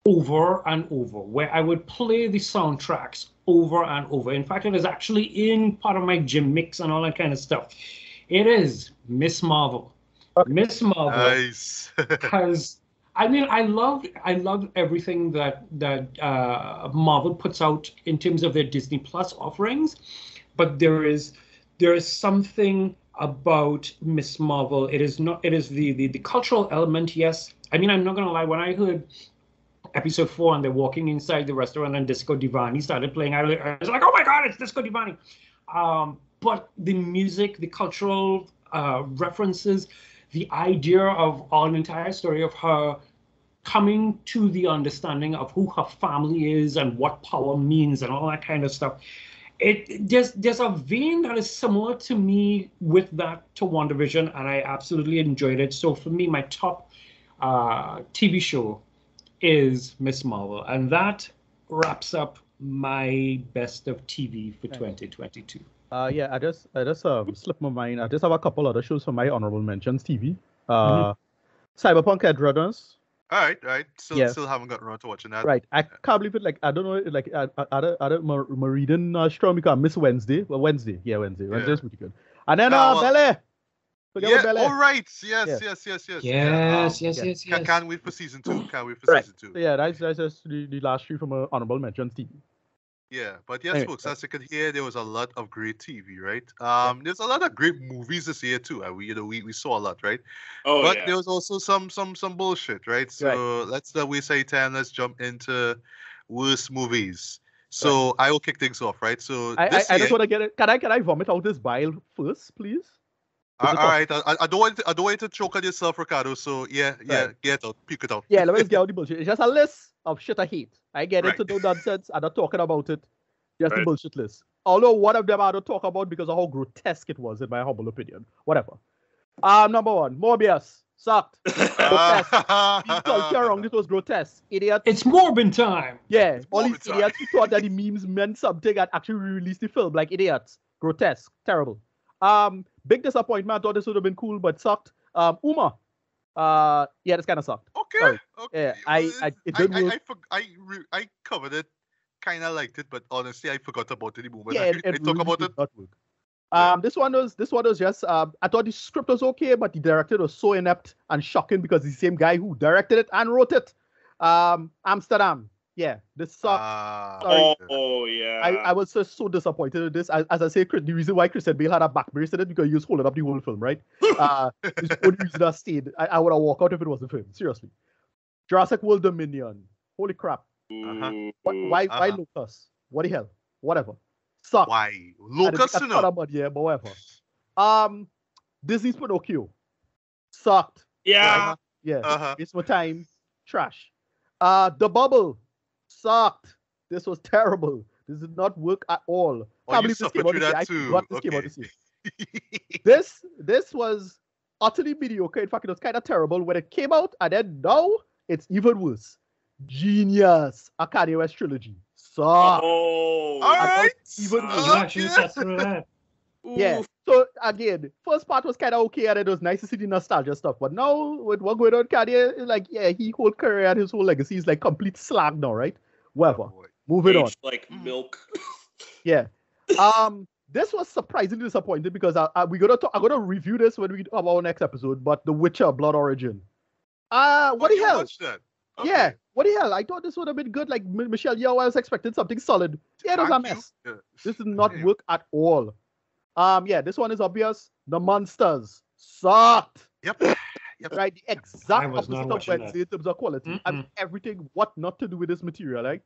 over and over, where I would play the soundtracks over and over. In fact, it is actually in part of my gym mix and all that kind of stuff. It is Miss Marvel. Miss Marvel Nice. because I mean I love I love everything that that uh, Marvel puts out in terms of their Disney Plus offerings, but there is there is something about Miss Marvel. It is not it is the the, the cultural element. Yes, I mean I'm not gonna lie. When I heard episode four and they're walking inside the restaurant and Disco Deewane started playing, I, was like, oh my god, it's Disco Deewane. Um, but the music, the cultural uh, references, the idea of an entire story of her coming to the understanding of who her family is and what power means and all that kind of stuff. It there's there's a vein that is similar to me with that to WandaVision, and I absolutely enjoyed it. So for me, my top uh, TV show is Miss Marvel, and that wraps up my best of TV for 2022. Uh, yeah, I just I just um slipped my mind. I just have a couple other shows for my honorable mentions. TV. Mm-hmm. Uh, Cyberpunk Edgerunners. all right, all right. Still, Yeah. still haven't gotten around to watching that. Right. I can't believe it. Like I don't know. Like I I I I don't Mar- Meridian uh, Strom because I miss Wednesday. Well, Wednesday. Yeah, Wednesday. Yeah. Wednesday's pretty good. And then Ah, uh, well- Bel Forget Yeah. about Bel All right. Yes. Yeah. Yes. Yes. Yes. Yes, um, yes, yeah. yes, Can, yes. can't wait for season two. Can't wait for Right. season two. Yeah, that's that's just the, the last three from uh, honorable mentions. TV. Yeah, but yes, Anyway, folks, as you can hear, there was a lot of great TV, right? Um, there's a lot of great movies this year too. and we, you know, we, we saw a lot, right? Oh but yeah. there was also some some some bullshit, right? So let's not waste any time. Let's jump into worst movies. So I will kick things off, right? So I I, this I year, just want to get it. Can I can I vomit out this bile first, please? All it all right, I, I don't want I don't want to choke on yourself, Ricardo. So yeah, yeah, Right. get out, puke it out. Yeah, let me just get out the bullshit. It's just a list of shit I hate. I get Right. into no nonsense. I'm not talking about it. Just the bullshit list. Although one of them I don't talk about because of how grotesque it was, in my humble opinion. Whatever. Um, number one, Morbius sucked. People Uh, wrong. This was grotesque. Idiot. It's Morbin time. Yeah, all these time. idiots who thought that the memes meant something and actually released the film like idiots. Grotesque, terrible. Um, big disappointment. I thought this would have been cool, but sucked. Um, Uma. Uh, yeah, this kind of sucked. Okay. Sorry. Okay. Yeah, I- I- it I, didn't I. I, I, re- I covered it, kind of liked it, but honestly, I forgot about it the moment yeah, I, it, I it talk really about did it. not work. Um, this one was this one was just um, I thought the script was okay, but the director was so inept and shocking because the same guy who directed it and wrote it. Um, Amsterdam. Yeah, this sucked. Ah, Sorry. oh, yeah. I, I was just so disappointed in this. As, as I say, Chris, the reason why Christian Bale had a back brace in it because he was holding up the whole film, right? Uh, it's the only reason I stayed. I, I would have walked out if it wasn't for him. Seriously. Jurassic World Dominion. Holy crap. Uh-huh. What, why, why Uh-huh. Lucas? What the hell? Whatever. Suck. Why? And Lucas it's to a ton know. of money, yeah, but whatever. Um, Disney's Pinocchio sucked. Yeah. Yeah, Uh-huh. it's my time. Trash. Uh, the bubble sucked. This was terrible. This did not work at all. Oh, Can't you believe this came out through this year. that I too. forgot this came out Okay. this year. This this was utterly mediocre. In fact, it was kind of terrible when it came out, and then now it's even worse. Genius, a Kanye West trilogy. Suck. Oh. All I right. even You worse. Uh, yeah. sat through that. Yeah. Oof. So again, first part was kind of okay, and it was nice to see the nostalgia stuff. But now with what going on, Kanye, like yeah, he whole career and his whole legacy is like complete slag now, right? Whatever. Oh, boy. Moving on. Like milk. Yeah. Um, this was surprisingly disappointing because I, I, we gonna talk, I'm gonna review this when we talk about our next episode. But The Witcher: Blood Origin. Uh, what Oh, the hell? watched that? Yeah, what the hell? I thought this would have been good. Like M- Michelle Yeoh, I was expecting something solid. Yeah, it was a mess. Yeah. This did not Yeah. work at all. Um, yeah, this one is obvious. The Munsters sucked. Yep. Yep. Right, the exact opposite of watching that. Wednesday in terms of quality and Mm-mm. everything. What not to do with this material, right?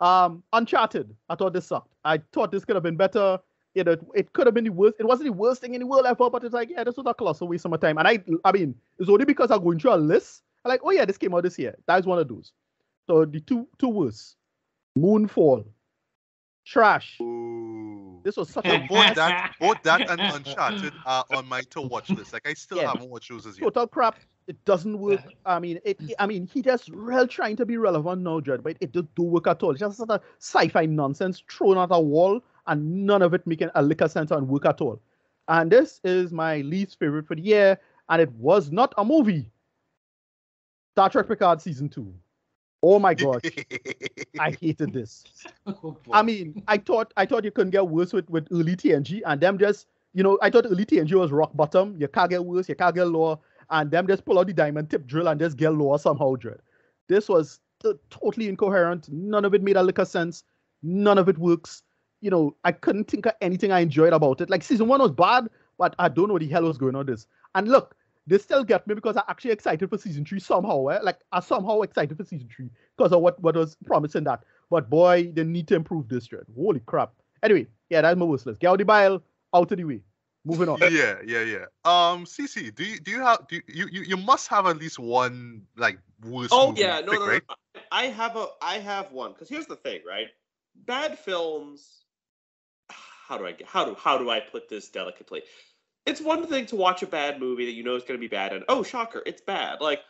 Um, Uncharted. I thought this sucked. I thought this could have been better. You know, it, it could have been the worst. It wasn't the worst thing in the world ever, but it's like, yeah, this was a colossal waste of my time. And I, I mean, it's only because I'm going through a list. I'm like, oh yeah, this came out this year. That is one of those. So the two, two worst. Moonfall. Trash. Ooh. This was such a both that, both that and Uncharted are on my to watch list. Like I still Yeah. haven't watched those as yet. total crap. It doesn't work. I mean, it. I mean, he just real trying to be relevant now, Judd, but it just don't work at all. It's just sort of sci-fi nonsense thrown at a wall, and none of it making a lick of sense and work at all. And this is my least favorite for the year, and it was not a movie. Star Trek Picard season two. Oh my god, I hated this. Oh, I mean, I thought I thought you couldn't get worse with, with early TNG and them just you know, I thought early TNG was rock bottom. You can't get worse, you can't get lower, and them just pull out the diamond tip drill and just get lower somehow, Dread. This was t- totally incoherent. None of it made a lick of sense. None of it works. You know, I couldn't think of anything I enjoyed about it. Like season one was bad, but I don't know what the hell was going on this. And look, they still get me because I'm actually excited for season three somehow. Eh? Like I'm somehow excited for season three because of what, what was promising that. But boy, they need to improve this Dread. Holy crap. Anyway, yeah, that's my worst list. Get out the bile, out of the way. Moving on. yeah, yeah, yeah. Um, CC, do you do you have do you you, you must have at least one like worst Oh yeah, no, pick, no, no. right? I have a, I have one. Because here's the thing, right? Bad films. How do I get? How do how do I put this delicately? It's one thing to watch a bad movie that you know is going to be bad, and oh, shocker, it's bad. Like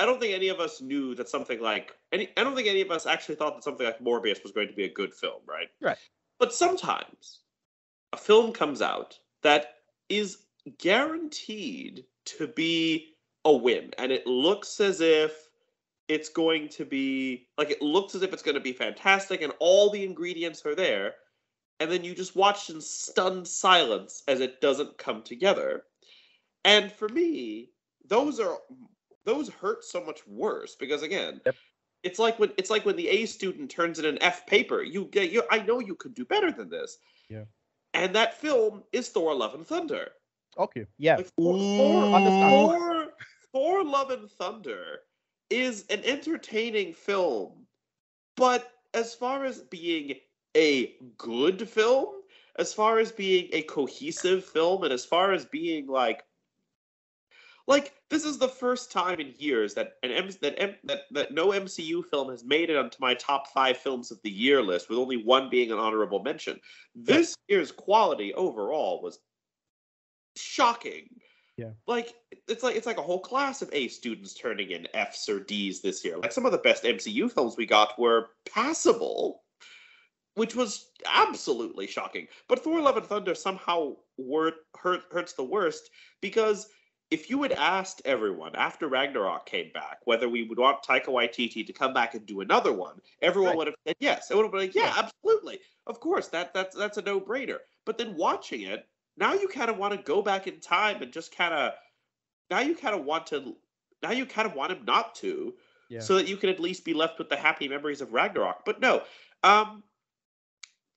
I don't think any of us knew that something like any. I don't think any of us actually thought that something like Morbius was going to be a good film, right? Right. But sometimes a film comes out that is guaranteed to be a win, and it looks as if it's going to be like it looks as if it's going to be fantastic, and all the ingredients are there, and then you just watch in stunned silence as it doesn't come together. And for me, those are those hurt so much worse because again, Yep. it's like when it's like when the A student turns in an F paper. You get you. I know you could do better than this. Yeah. And that film is Thor: Love and Thunder. Okay, yeah. Like Thor, Thor, Thor, Thor: Love and Thunder is an entertaining film, but as far as being a good film, as far as being a cohesive film, and as far as being like like this is the first time in years that an M- that, M- that that no MCU film has made it onto my top five films of the year list, with only one being an honorable mention. This year's quality overall was shocking. Yeah. Like it's like it's like a whole class of A students turning in Fs or Ds this year. Like some of the best MCU films we got were passable, which was absolutely shocking. But Thor: Love and Thunder somehow hurt, hurts the worst because if you had asked everyone after Ragnarok came back whether we would want Taika Waititi to come back and do another one, everyone Right. would have said yes. It would have been like, yeah, Yeah. absolutely, of course, that that's that's a no brainer. But then watching it, now you kind of want to go back in time and just kind of, now you kind of want to, now you kind of want him not to, Yeah. so that you can at least be left with the happy memories of Ragnarok. But no, um,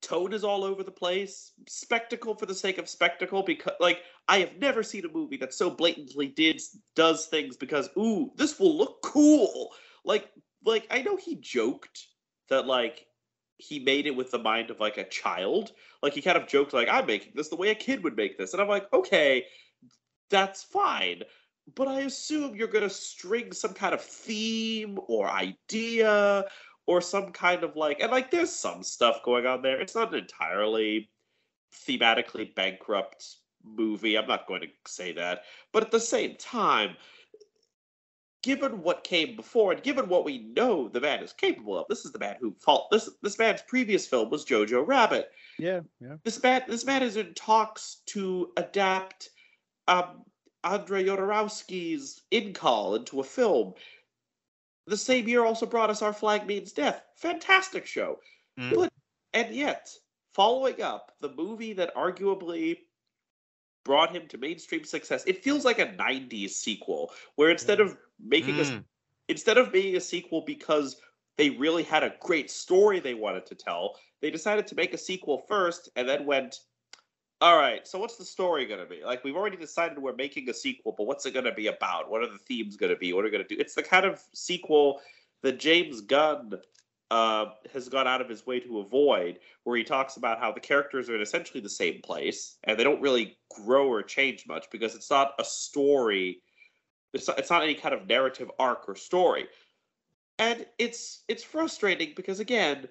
tone is all over the place. Spectacle for the sake of spectacle, because like I have never seen a movie that so blatantly did does things because ooh, this will look cool. Like like I know he joked that like he made it with the mind of like a child. Like he kind of joked like I'm making this the way a kid would make this. And I'm like, "Okay, that's fine." But I assume you're going to string some kind of theme or idea or some kind of like and like there's some stuff going on there. It's not an entirely thematically bankrupt movie. I'm not going to say that. But at the same time, given what came before and given what we know the man is capable of, this is the man who fought this this man's previous film was Jojo Rabbit. Yeah, yeah. This man this man is in talks to adapt um Andrei In Call into a film. The same year also brought us Our Flag Means Death. Fantastic show. Mm. But and yet, following up the movie that arguably brought him to mainstream success, it feels like a 90s sequel where instead of making a Mm. instead of being a sequel because they really had a great story they wanted to tell, they decided to make a sequel first and then went, all right, so what's the story going to be? Like, we've already decided we're making a sequel, but what's it going to be about? What are the themes going to be? What are we going to do? It's the kind of sequel that James Gunn uh, has gone out of his way to avoid, where he talks about how the characters are in essentially the same place and they don't really grow or change much because it's not a story. It's not, it's not any kind of narrative arc or story and it's it's frustrating because again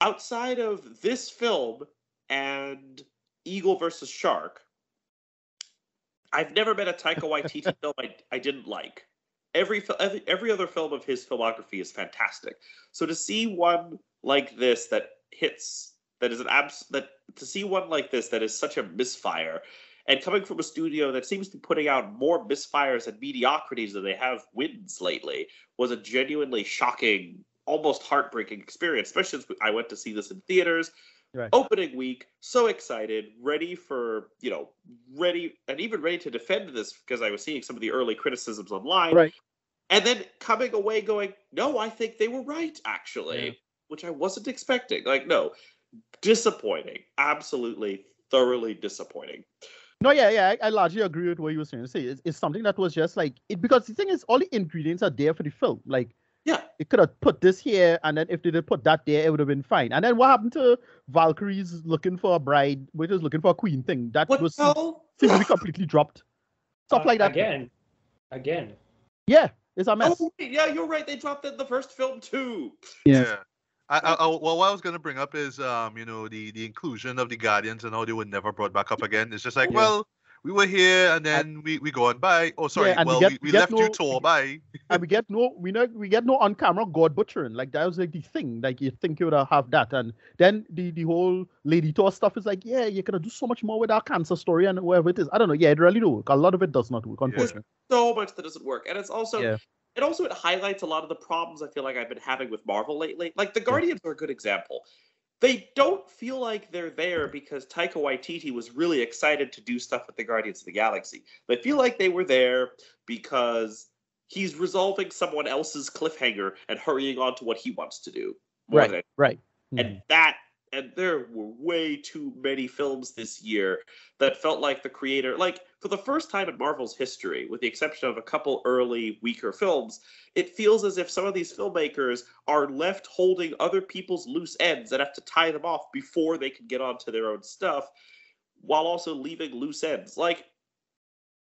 outside of this film and eagle versus shark. I've never been a taika waititi film I, I didn't like. Every, every every other film of his filmography is fantastic. So to see one like this that hits that is an abs that to see one like this that is such a misfire and coming from a studio that seems to be putting out more misfires and mediocrities than they have wins lately was a genuinely shocking, almost heartbreaking experience, especially since I went to see this in theaters. Right. Opening week, so excited, ready for, you know, ready and even ready to defend this because I was seeing some of the early criticisms online. Right. And then coming away going, no, I think they were right, actually, Yeah. which I wasn't expecting. Like, no, disappointing. Absolutely, thoroughly disappointing. No, yeah, yeah, I, I largely agree with what you were saying. Say it's, it's something that was just like it because the thing is, all the ingredients are there for the film. Like, Yeah. it could have put this here, and then if they did put that there, it would have been fine. And then what happened to Valkyrie's looking for a bride, which is looking for a queen thing? That What was the hell? seems to be completely dropped. Stuff Uh, like that. Again. Again. Yeah, it's a mess. Oh, wait, yeah, you're right. They dropped it the first film too. Yeah. I, I, I, well, what I was gonna bring up is, um, you know, the the inclusion of the Guardians and how they were never brought back up again. It's just like, Yeah. well, we were here and then we we gone by. Oh, sorry. and we well, get- we, we we get left you no- tore by. and we get no we know we get no on camera god butchering like that was like the thing like you think you would have that and then the the whole lady tour stuff is like yeah you're gonna do so much more with our cancer story and whatever it is i don't know yeah it really do work a lot of it does not work unfortunately So much that doesn't work, and it's also Yeah. it also it highlights a lot of the problems I feel like I've been having with Marvel lately. Like the Guardians are a good example. They don't feel like they're there because Taika Waititi was really excited to do stuff with the Guardians of the Galaxy. They feel like they were there because he's resolving someone else's cliffhanger and hurrying on to what he wants to do. Right. right and mm-hmm. that and there were way too many films this year that felt like the creator like for the first time in marvel's history with the exception of a couple early weaker films it feels as if some of these filmmakers are left holding other people's loose ends and have to tie them off before they can get onto their own stuff while also leaving loose ends like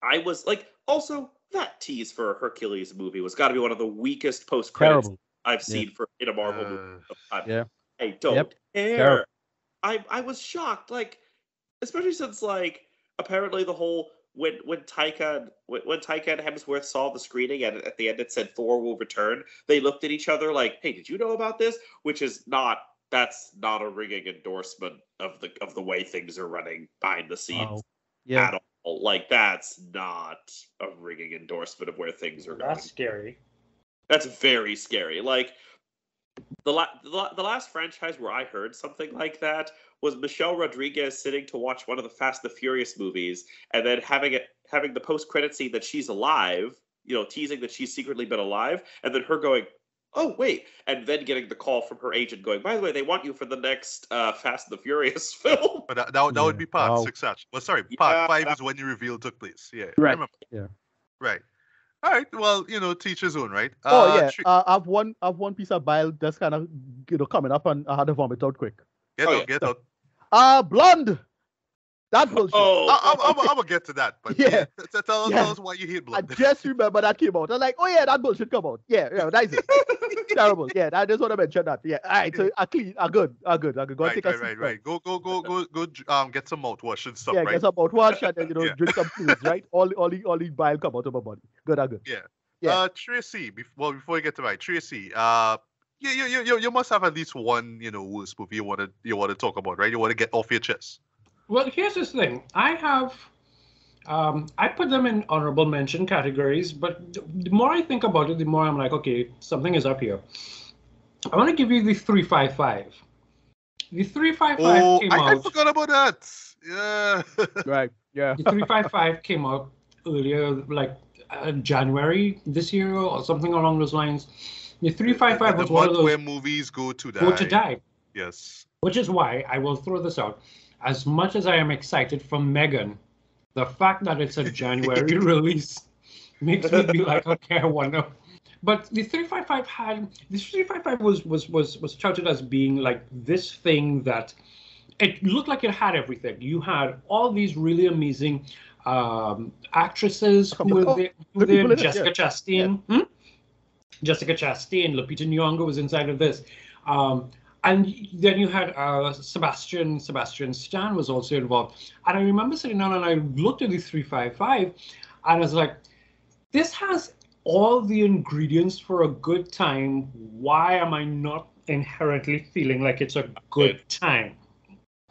i was like also that tease for a hercules movie was got to be one of the weakest post credits i've seen for in a marvel movie Uh, sometime. Yeah. I don't Yep. Care. Terrible. I I was shocked, like especially since like apparently the whole when when Taika when, when Taika and Hemsworth saw the screening and at the end it said Thor will return, they looked at each other like, "Hey, did you know about this?" Which is not that's not a ringing endorsement of the of the way things are running behind the scenes Wow. yeah at all. Like that's not a ringing endorsement of where things are going. That's scary. That's very scary. Like the, la- the la- the last franchise where I heard something like that was Michelle Rodriguez sitting to watch one of the Fast and the Furious movies and then having it having the post credit scene that she's alive, you know, teasing that she's secretly been alive, and then her going, "Oh wait," and then getting the call from her agent going, "By the way, they want you for the next uh, Fast and the Furious film." but that, that, would- that would be part Wow. six. Actually, well, sorry, part Yeah, five that- is when the reveal took place. Yeah, Right. Yeah. Right. All right. Well, you know, teach his own, right? oh Uh, yeah, Tri- uh, I've one I've one piece of bile that's kind of you know coming up, and I had to vomit out quick. get Oh, out, yeah. get out. Uh blonde. That bullshit. Oh, I, I'm, I'm, I'm gonna get to that, but Yeah. yeah. Tell, tell, Yeah. tell us why you hate blood. I just remember that came out. I was like, oh yeah, that bullshit come out. Yeah, yeah, that's it. Terrible. Yeah, I just want to mention that. Yeah. All right, so I clean, I good, I good, I good. Go and right, take a right, seat, right, right. Go, go, go, go, go. Um, get some mouthwash and stuff, Yeah, right? get some mouthwash and then you know Yeah. drink some fluids, right? All, all, the, all the bile come out of my body. Good, I good. yeah. Uh, Tracy. Bef- well, before we get to right, Tracy. Uh, you, you, you, you, you must have at least one, you know, worst movie you want to, you want to talk about, right? You want to get off your chest. Well, here's this thing. I have, um, I put them in honorable mention categories, but the more I think about it, the more I'm like, okay, something is up here. I want to give you the 355. The 355 Oh, came I, I forgot about that. Yeah. Right. Yeah. The 355 came out earlier, like uh, January this year or something along those lines. The 355 the was one of those where movies go to die. go to die. Yes. Which is why I will throw this out. As much as I am excited for Megan, the fact that it's a January release makes me be like, okay, I wonder. But the 355 had the 355 was was was was touted as being like this thing that it looked like it had everything. You had all these really amazing um, actresses who were Oh, there. Who there. it, Jessica yeah. Chastain. Hmm? Jessica Chastain, Lupita Nyong'o was inside of this. Um, and then you had uh, Sebastian Sebastian Stan was also involved. And I remember sitting down and I looked at the 355 and I was like, this has all the ingredients for a good time. Why am I not inherently feeling like it's a good time?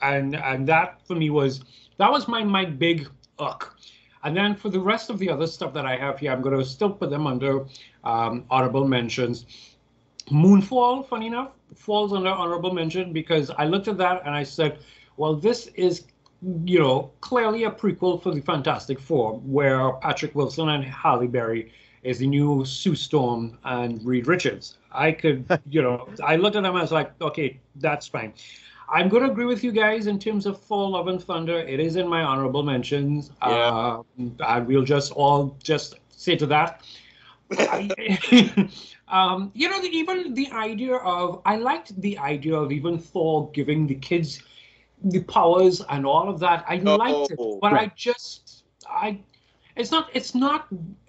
And and that for me was that was my my big ugh. And then for the rest of the other stuff that I have here, I'm going to still put them under um, honorable mentions. Moonfall, funny enough, falls under honorable mention because I looked at that and I said, well, this is, you know, clearly a prequel for the Fantastic Four, where Patrick Wilson and Halle Berry is the new Sue Storm and Reed Richards. I could, you know, I looked at them, I was like, okay, that's fine. I'm going to agree with you guys in terms of Thor, Love, and Thunder. It is in my honorable mentions. Yeah. Uh, I will just all just say to that. I- um, you know, the, even the idea of I liked the idea of even Thor giving the kids the powers and all of that. I liked it, Oh, but I just I it's not it's not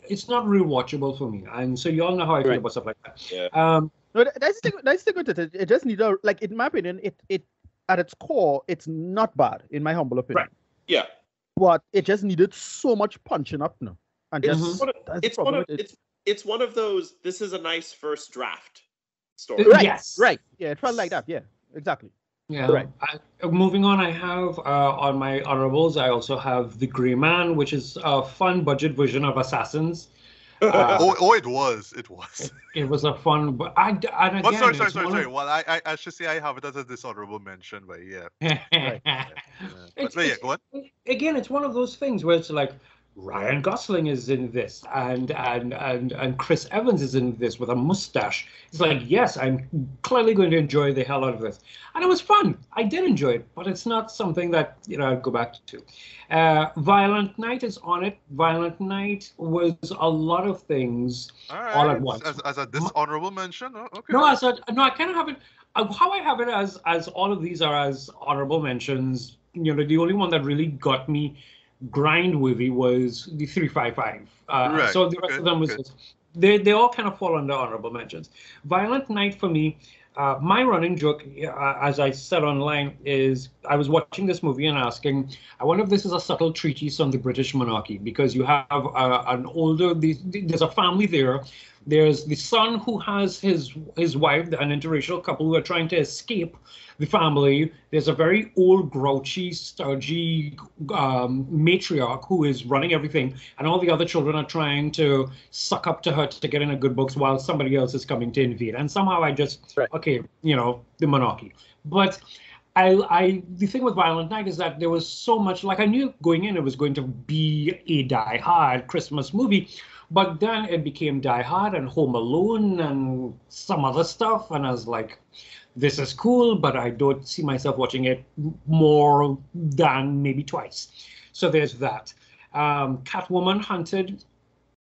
it's not rewatchable for me. And so you all know how I feel Right. about stuff like that. Yeah. Um, No, that's the, that's the thing it. It just need a like, in my opinion, it it at its core, it's not bad, in my humble opinion. Right. Yeah. But it just needed so much punching up now, and It's just, one of, it's, one of it's it's one of those. This is a nice first draft story. Right. right, yes. right. Yeah, it felt like that. Yeah, exactly. Yeah. Right. I, uh, moving on, I have uh, on my honorables. I also have the Gray Man, which is a fun budget version of Assassins. Uh, oh, oh, it was. It was. It was a fun, but I and again, Oh, sorry, sorry, it's sorry, one sorry. Well, I, I, I should say I have it as a dishonorable mention, but yeah. of- yeah. It's- But, but yeah, go on. again, it's one of those things where it's like Ryan Gosling is in this, and and and and Chris Evans is in this with a mustache. It's like, yes, I'm clearly going to enjoy the hell out of this, and it was fun. I did enjoy it, but it's not something that you know I'd go back to. Uh, Violent Night is on it. Violent Night was a lot of things All all at once. As, as a dishonorable mention? Oh, okay. No, as a, no, I kind of have it. Uh, how I have it as as all of these are as honorable mentions. You know, the only one that really got me grind worthy was the three five five. Uh, Right, So the rest of them was they they all kind of fall under honorable mentions. Violent Night for me. Uh, my running joke, uh, as I said online, is I was watching this movie and asking, I wonder if this is a subtle treatise on the British monarchy because you have uh, an older, the, there's a family there. There's the son who has his his wife, an interracial couple who are trying to escape the family. There's a very old, grouchy, stodgy um, matriarch who is running everything, and all the other children are trying to suck up to her to get in a good books while somebody else is coming to invade. And somehow I just, Right. okay, you know, the monarchy. But I, I, the thing with Violent Night is that there was so much. Like I knew going in, it was going to be a Die Hard Christmas movie, but then it became Die Hard and Home Alone and some other stuff, and I was like, this is cool, but I don't see myself watching it more than maybe twice. So there's that. Um, Catwoman Hunted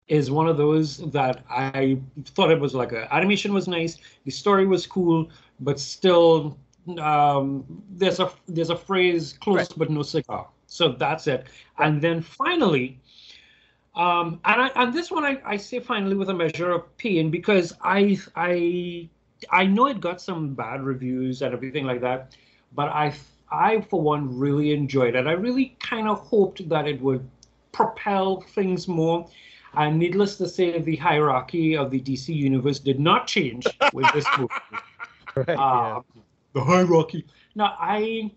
is one of those that I thought it was like a animation was nice, the story was cool, but still um, there's a there's a phrase close Right. but no cigar. So that's it. And then finally, um, and I, and this one I, I say finally with a measure of pain because I I I know it got some bad reviews and everything like that, but I I for one really enjoyed it. I really kind of hoped that it would propel things more. And needless to say, the hierarchy of the DC universe did not change with this movie. Right, yeah. Uh, The hierarchy. Now I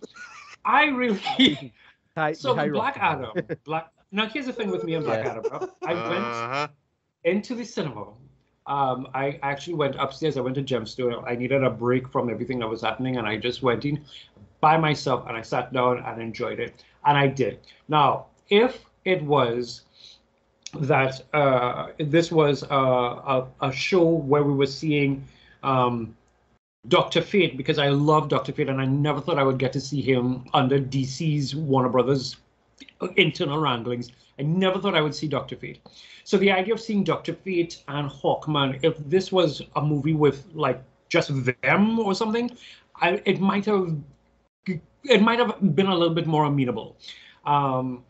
I really Hi- so hi, Black Adam. Black now here's the thing with me and Black Yeah. Adam. bro. I went Uh-huh. into the cinema. Um, I actually went upstairs. I went to Gemstone. I needed a break from everything that was happening, and I just went in by myself and I sat down and enjoyed it, and I did. Now, if it was that uh, this was a, a, a show where we were seeing um, Doctor Fate, because I love Doctor Fate, and I never thought I would get to see him under DC's Warner Brothers internal wranglings. I never thought I would see Doctor Fate. So the idea of seeing Doctor Fate and Hawkman, if this was a movie with like just them or something, I, it might have it might have been a little bit more amenable. Um,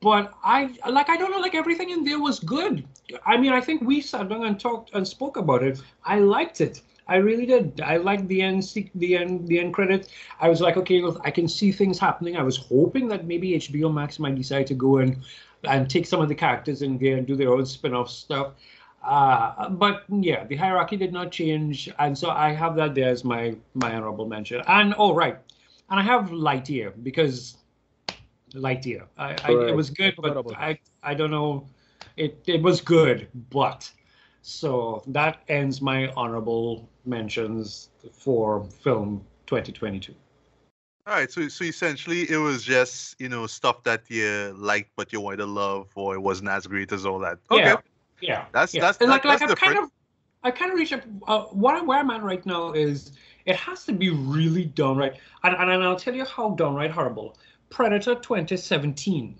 but I like I don't know like everything in there was good. I mean I think we sat down and talked and spoke about it. I liked it. I really did. I liked the end the end the end credits. I was like okay, well, I can see things happening. I was hoping that maybe HBO Max might decide to go and and take some of the characters in there and do their own spin-off stuff. Uh, but yeah, the hierarchy did not change, and so I have that there as my my honorable mention. And oh right, and I have Lightyear because Lightyear. I, I it was good, but I I don't know. It it was good, but so that ends my honorable mentions for film 2022. All right, so so essentially it was just you know stuff that you liked but you wanted to love or it wasn't as great as all that. Okay, Yeah, yeah. that's yeah. that's And that, like like that's I've kind of I kind of reached uh, what I- where I'm at right now is it has to be really downright and, and and I'll tell you how downright horrible. Predator 2017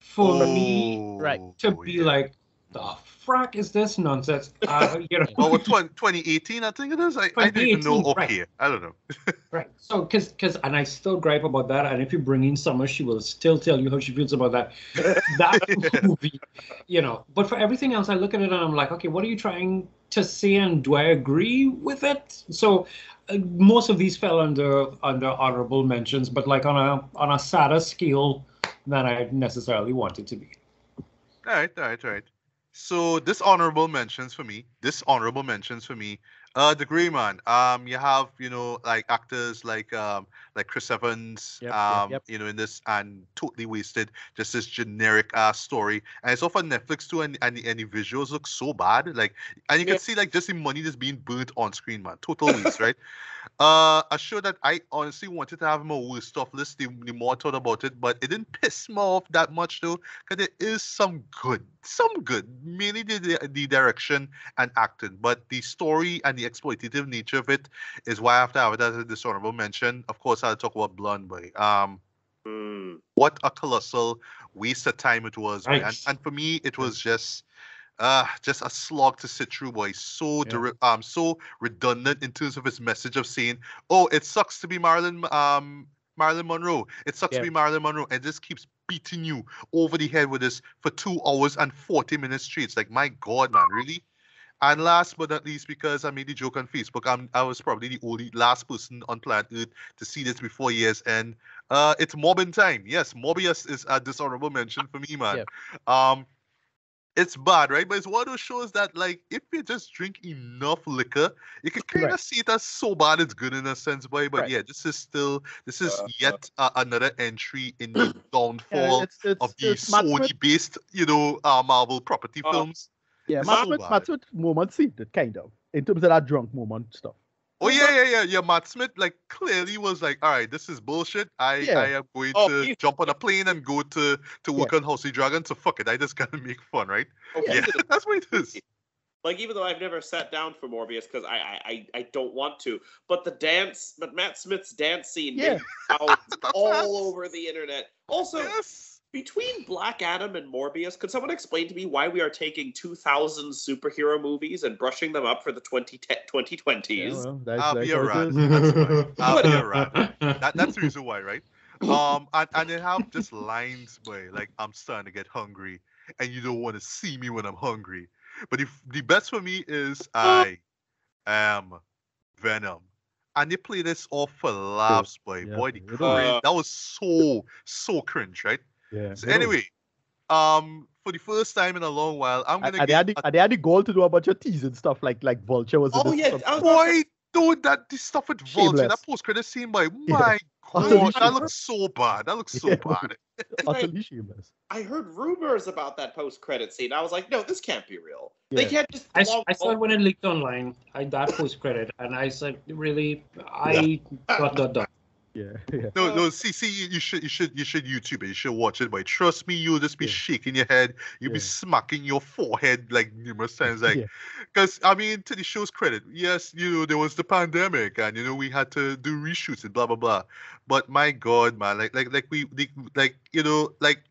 for me Right. to Oh, be yeah. like the frack is this nonsense? Uh, you know, 20, 2018, I think it is. I, I didn't even know. 2018, right. Okay, I don't know. Right. So, because, because, and I still gripe about that. And if you bring in Summer, she will still tell you how she feels about that. That movie, you know. But for everything else, I look at it and I'm like, okay, what are you trying to say, and do I agree with it? So, uh, most of these fell under under honorable mentions, but like on a on a sadder scale than I necessarily wanted to be. All right, all right, all right. So this honorable mentions for me. This honorable mentions for me. Uh, the Gray Man. Um, you have you know like actors like um like Chris Evans. Yep, yep, um, yep. you know in this and totally wasted. Just this generic ass story, and it's off on Netflix too. And and the, and the visuals look so bad. Like, and you can see like just the money that's being burnt on screen, man. Total waste, right? Uh, a show that I honestly wanted to have my worst off list. The, the more I thought about it, but it didn't piss me off that much though because there is some good, some good, mainly the, the direction and acting, but the story and the exploitative nature of it is why I have to have it as a dishonorable mention. Of course, I'll talk about Blonde Boy. Um, Hmm. what a colossal waste of time it was, boy. and and for me, it was just. Uh, just a slog to sit through, boy. So Yeah. um, so redundant in terms of its message of saying, "Oh, it sucks to be Marilyn um Marilyn Monroe. It sucks Yeah. to be Marilyn Monroe," and just keeps beating you over the head with this for two hours and 40 minutes straight. It's like, my God, man, really? And last but not least, because I made the joke on Facebook, I'm, I was probably the only last person on planet Earth to see this before years end. Uh, it's Mobbin time. Yes, Morbius is a dishonorable mention for me, man. Um, it's bad, right? But it's one of those shows that, like, if you just drink enough liquor, you can kind of see it as so bad it's good in a sense, boy. But Right. yeah, this is still this is Uh, yet uh, another entry in the Yeah, downfall it's, it's, of the it's Sony-based, you know, uh, Marvel property Uh, films. yeah, it's Matt so Smith, bad. Matt moment saved it, kind of, in terms of that drunk moment stuff. Oh yeah, yeah, yeah, yeah. Matt Smith like clearly was like, all right, this is bullshit. I Yeah. I am going Oh, to he- jump on a plane and go to to work on House of Dragon. So fuck it, I just gotta make fun, right? Oh, Yeah, that's what it is. like even though I've never sat down for Morbius because I, I I I don't want to, but the dance, but Matt Smith's dance scene Yeah. That's all over the internet. Also, Yes. Between Black Adam and Morbius, could someone explain to me why we are taking 2,000 superhero movies and brushing them up for the 20 2020s? Yeah, well, that's, I'll that's be a rat. That's fine. I'll be a rat. That, that's the reason why, right? Um, and, and they have just lines where like I'm starting to get hungry, and you don't want to see me when I'm hungry. But if the best for me is I am Venom, and they play this off for laughs, boy. Yeah, boy, the it is. cringe, that was so so cringe, right? Yeah. So anyway, um, for the first time in a long while, I'm and, gonna and they had the, a and they had the goal to do a bunch of and stuff like like Vulture was. in Oh, this yeah, stuff. I was about Boy, dude, that this stuff with Vulture, Shameless. that post credit scene, boy, my Utterly god, that looks so bad. That looks so Yeah. bad. utterly shameless. I heard rumors about that post-credit scene. I was like, no, this can't be real. They can't just. I, s- flog I saw it when it leaked online. I that post credit, and I said, really, I dot dot dot. Yeah, yeah. No, no. See, see, you, you should, you should, you should YouTube it. You should watch it, But Trust me, you'll just be Yeah. shaking your head. You'll be smacking your forehead like numerous times, like, Yeah. because I mean, to the show's credit, yes, you know, there was the pandemic, and you know, we had to do reshoots and blah blah blah. But my God, man, like, like, like we, the, like, you know, like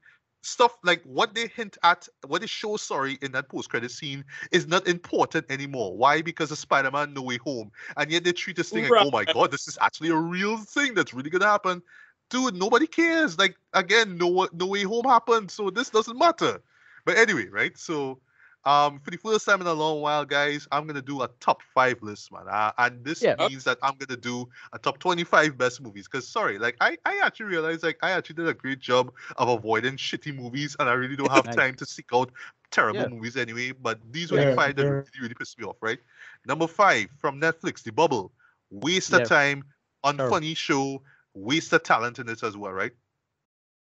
stuff like what they hint at, what they show, sorry, in that post-credit scene is not important anymore. Why? Because of Spider-Man No Way Home, and yet they treat this thing like, oh my God, this is actually a real thing that's really gonna happen. Dude, nobody cares. Like again, no No Way Home happened, so this doesn't matter. But anyway, right? So, um, for the first time in a long while, guys, I'm gonna do a top five list, man. Uh, and this Yeah. means that I'm gonna do a top 25 best movies. Cause sorry, like I, I actually realized like I actually did a great job of avoiding shitty movies, and I really don't have Nice. time to seek out terrible Yeah. movies anyway. But these were the five that yeah. really, really pissed me off, right? Number five from Netflix, The Bubble. Waste of time, Terrible. unfunny show, waste of talent in it as well, right?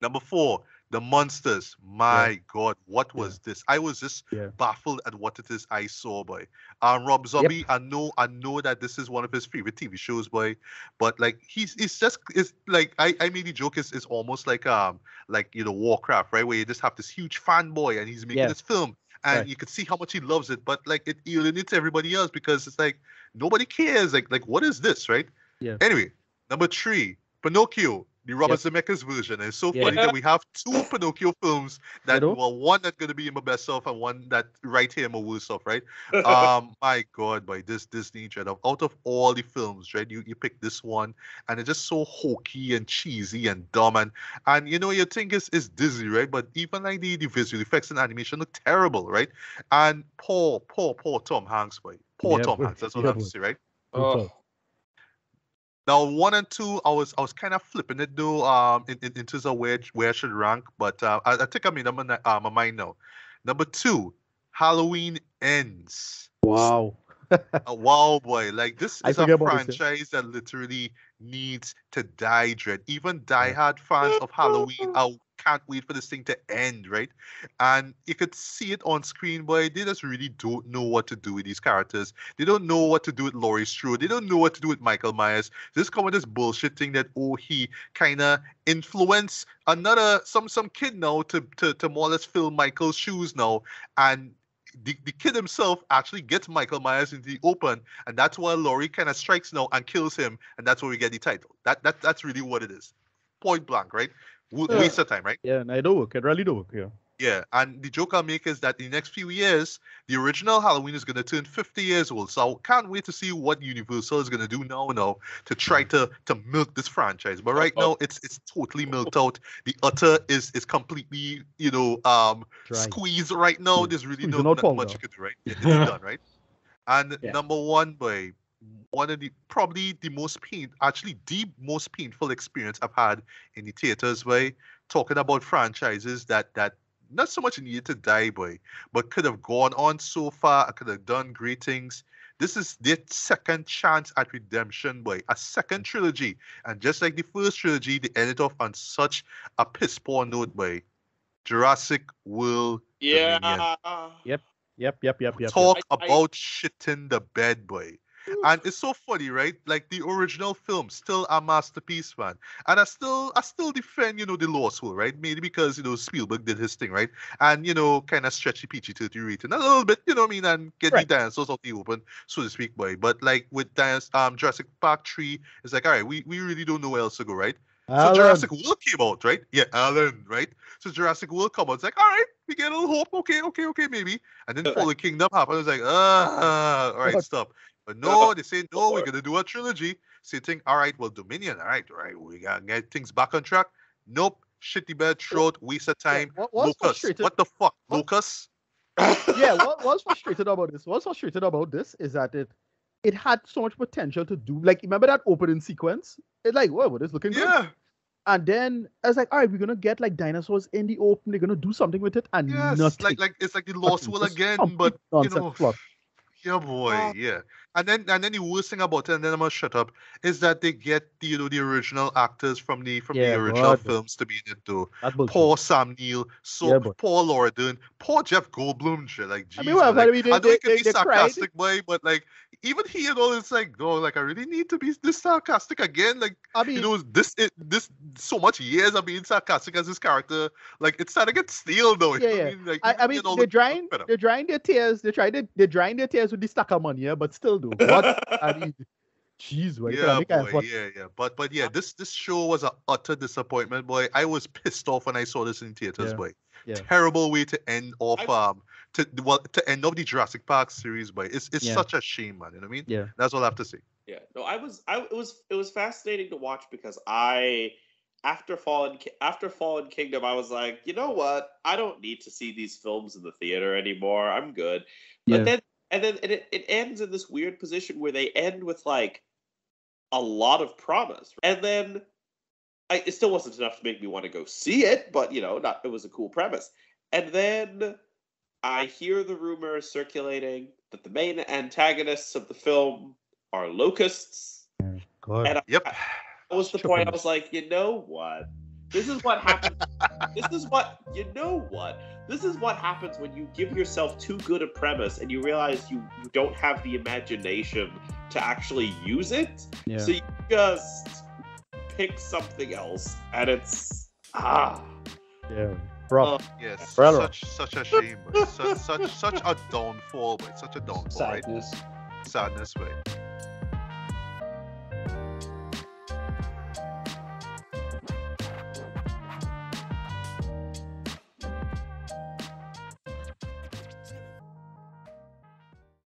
Number four, The Munsters. My God, what was this? I was just Yeah. baffled at what it is I saw, boy. Um, Rob Zombie, I know, I know that this is one of his favorite TV shows, boy. But like, he's, it's just, it's like, I, I made the joke. It's, it's almost like, um, like you know, Warcraft, right? Where you just have this huge fanboy and he's making Yeah. this film, and Right. you can see how much he loves it. But like, it alienates everybody else because it's like nobody cares. Like, like what is this, right? Yeah. Anyway, number three, Pinocchio, the Robert Zemeckis version. And it's so Yeah. funny that we have two Pinocchio films that know? well, one that's gonna be in my best of and one that right here in my worst of, right? um, my God, by this Disney dread of out of all the films, right? You you pick this one, and it's just so hokey and cheesy and dumb, and and you know you think it's, it's Disney, right? But even like the, the visual effects and animation look terrible, right? And poor, poor, poor Tom Hanks, boy, poor Yeah, Tom. Hanks. That's what I have to say, right? Brutal. Now one and two, I was I was kind of flipping it though, um, in, in, in terms of where where I should rank, but uh, I, I think I made up my, ni- uh, my mind now. Number two, Halloween ends. Wow. Uh, wow, boy! Like this is a forget about this, yeah. franchise that literally needs to die, Dread. Even diehard fans of Halloween, I can't wait for this thing to end, right? And you could see it on screen, boy. They just really don't know what to do with these characters. They don't know what to do with Laurie Strode. They don't know what to do with Michael Myers. This comment is this bullshit thing that oh he kind of influenced another some some kid now to to to more or less fill Michael's shoes now, and the, the kid himself actually gets Michael Myers into the open, and that's why Laurie kind of strikes now and kills him, and that's where we get the title. That that that's really what it is, point blank, right? W- Yeah. Waste of time, right? Yeah, and it don't work. It really don't work. Yeah. Yeah, and the joke I'll make is that in the next few years, the original Halloween is going to turn 50 years old. So I can't wait to see what Universal is going to do now, now to try to to milk this franchise. But right now, it's it's totally milked out. The utter is is completely you know um Dry. squeezed right now. There's really no not much you could do, right? It- It's done, right? And Yeah. number one, boy, one of the probably the most pain, actually the most painful experience I've had in the theaters, boy, talking about franchises that that not so much needed to die, boy, but could have gone on so far, I could have done greetings. This is their second chance at redemption, boy. A second trilogy. And just like the first trilogy, they ended off on such a piss poor note, boy. Jurassic World Dominion. Yeah. Yep, yep, yep, yep. yep. Talk I- I- about shitting the bed, boy. And it's so funny, right? Like the original film, still a masterpiece, man. And I still, I still defend, you know, the Lost World, right? Maybe because you know Spielberg did his thing, right? And you know, kind of stretch the PG-13 rating a little bit, you know what I mean, and get Right. the dinosaurs out the open, so to speak, boy. But like with Dinos- um Jurassic Park three, it's like, all right, we we really don't know where else to go, right? So Jurassic World came out, right? Yeah, Alan, right? So Jurassic World come out. It's like, all right, we get a little hope. Okay, okay, okay, maybe. And then Fallen Kingdom happened. It's like, uh, all right, stop. But no, they say no. We're gonna do a trilogy. So you think, all right, well, Dominion, all right, all right, we gotta get things back on track. Nope, shitty bed, throat, waste of Yeah, time. what, what's Lucas, frustrated? what the fuck, what- Lucas? yeah, what, was frustrated about this? What's frustrated about this is that it it had so much potential to do. Like, remember that opening sequence? It's like, whoa, this looking good. Yeah, And then I was like, all right, we're gonna get like dinosaurs in the open. They're gonna do something with it, and yes, nothing. like like it's like the Lost Nothing. Will again, but you nonsense know, plot. Yeah, boy, yeah. And then and then the worst thing about it, and then I'm gonna shut up, is that they get the you know the original actors from the from Yeah, the original God. films to be in it too. Poor Sam Neill, so Yeah, poor Laura Dern, poor Jeff Goldblum, shit. Like, I jeez, mean, well, I like, mean, they- I know they- it can they- be sarcastic, boy, but like even he and all, it's like, no, like I really need to be this sarcastic again. Like, I mean, you know, this it, this so much years of being sarcastic as his character, like it's starting to get stale though. Yeah, yeah. I mean, like, I, I mean, they're the- drying, they're drying their tears. They're trying to, they're drying their tears with the stack of money, yeah, but still, do what? I mean, jeez, well, you yeah, gotta boy, effort. yeah, yeah. But but yeah, this this show was an utter disappointment, boy. I was pissed off when I saw this in theaters, Yeah, boy. yeah. Terrible way to end off I- um to well to end off the Jurassic Park series, boy. It's it's Yeah. such a shame, man. You know what I mean? Yeah. That's all I have to say. Yeah, no, I was, I it was, it was fascinating to watch because I, after Fallen, after Fallen Kingdom, I was like, you know what? I don't need to see these films in the theater anymore. I'm good. But Yeah. then, and then it, it ends in this weird position where they end with like a lot of promise, and then I, it still wasn't enough to make me want to go see it, but you know, not it was a cool premise. And then I hear the rumor circulating that the main antagonists of the film are locusts. God. And I, Yep. that was the point. I was like, you know what? This is what happens. this is what you know what? This is what happens when you give yourself too good a premise and you realize you, you don't have the imagination to actually use it. yeah. So you just pick something else and it's ah yeah. Bro. Yes. Brother. Such such a shame, boy. such such such a downfall, boy. Such a downfall, right? Sadness. Sadness, way.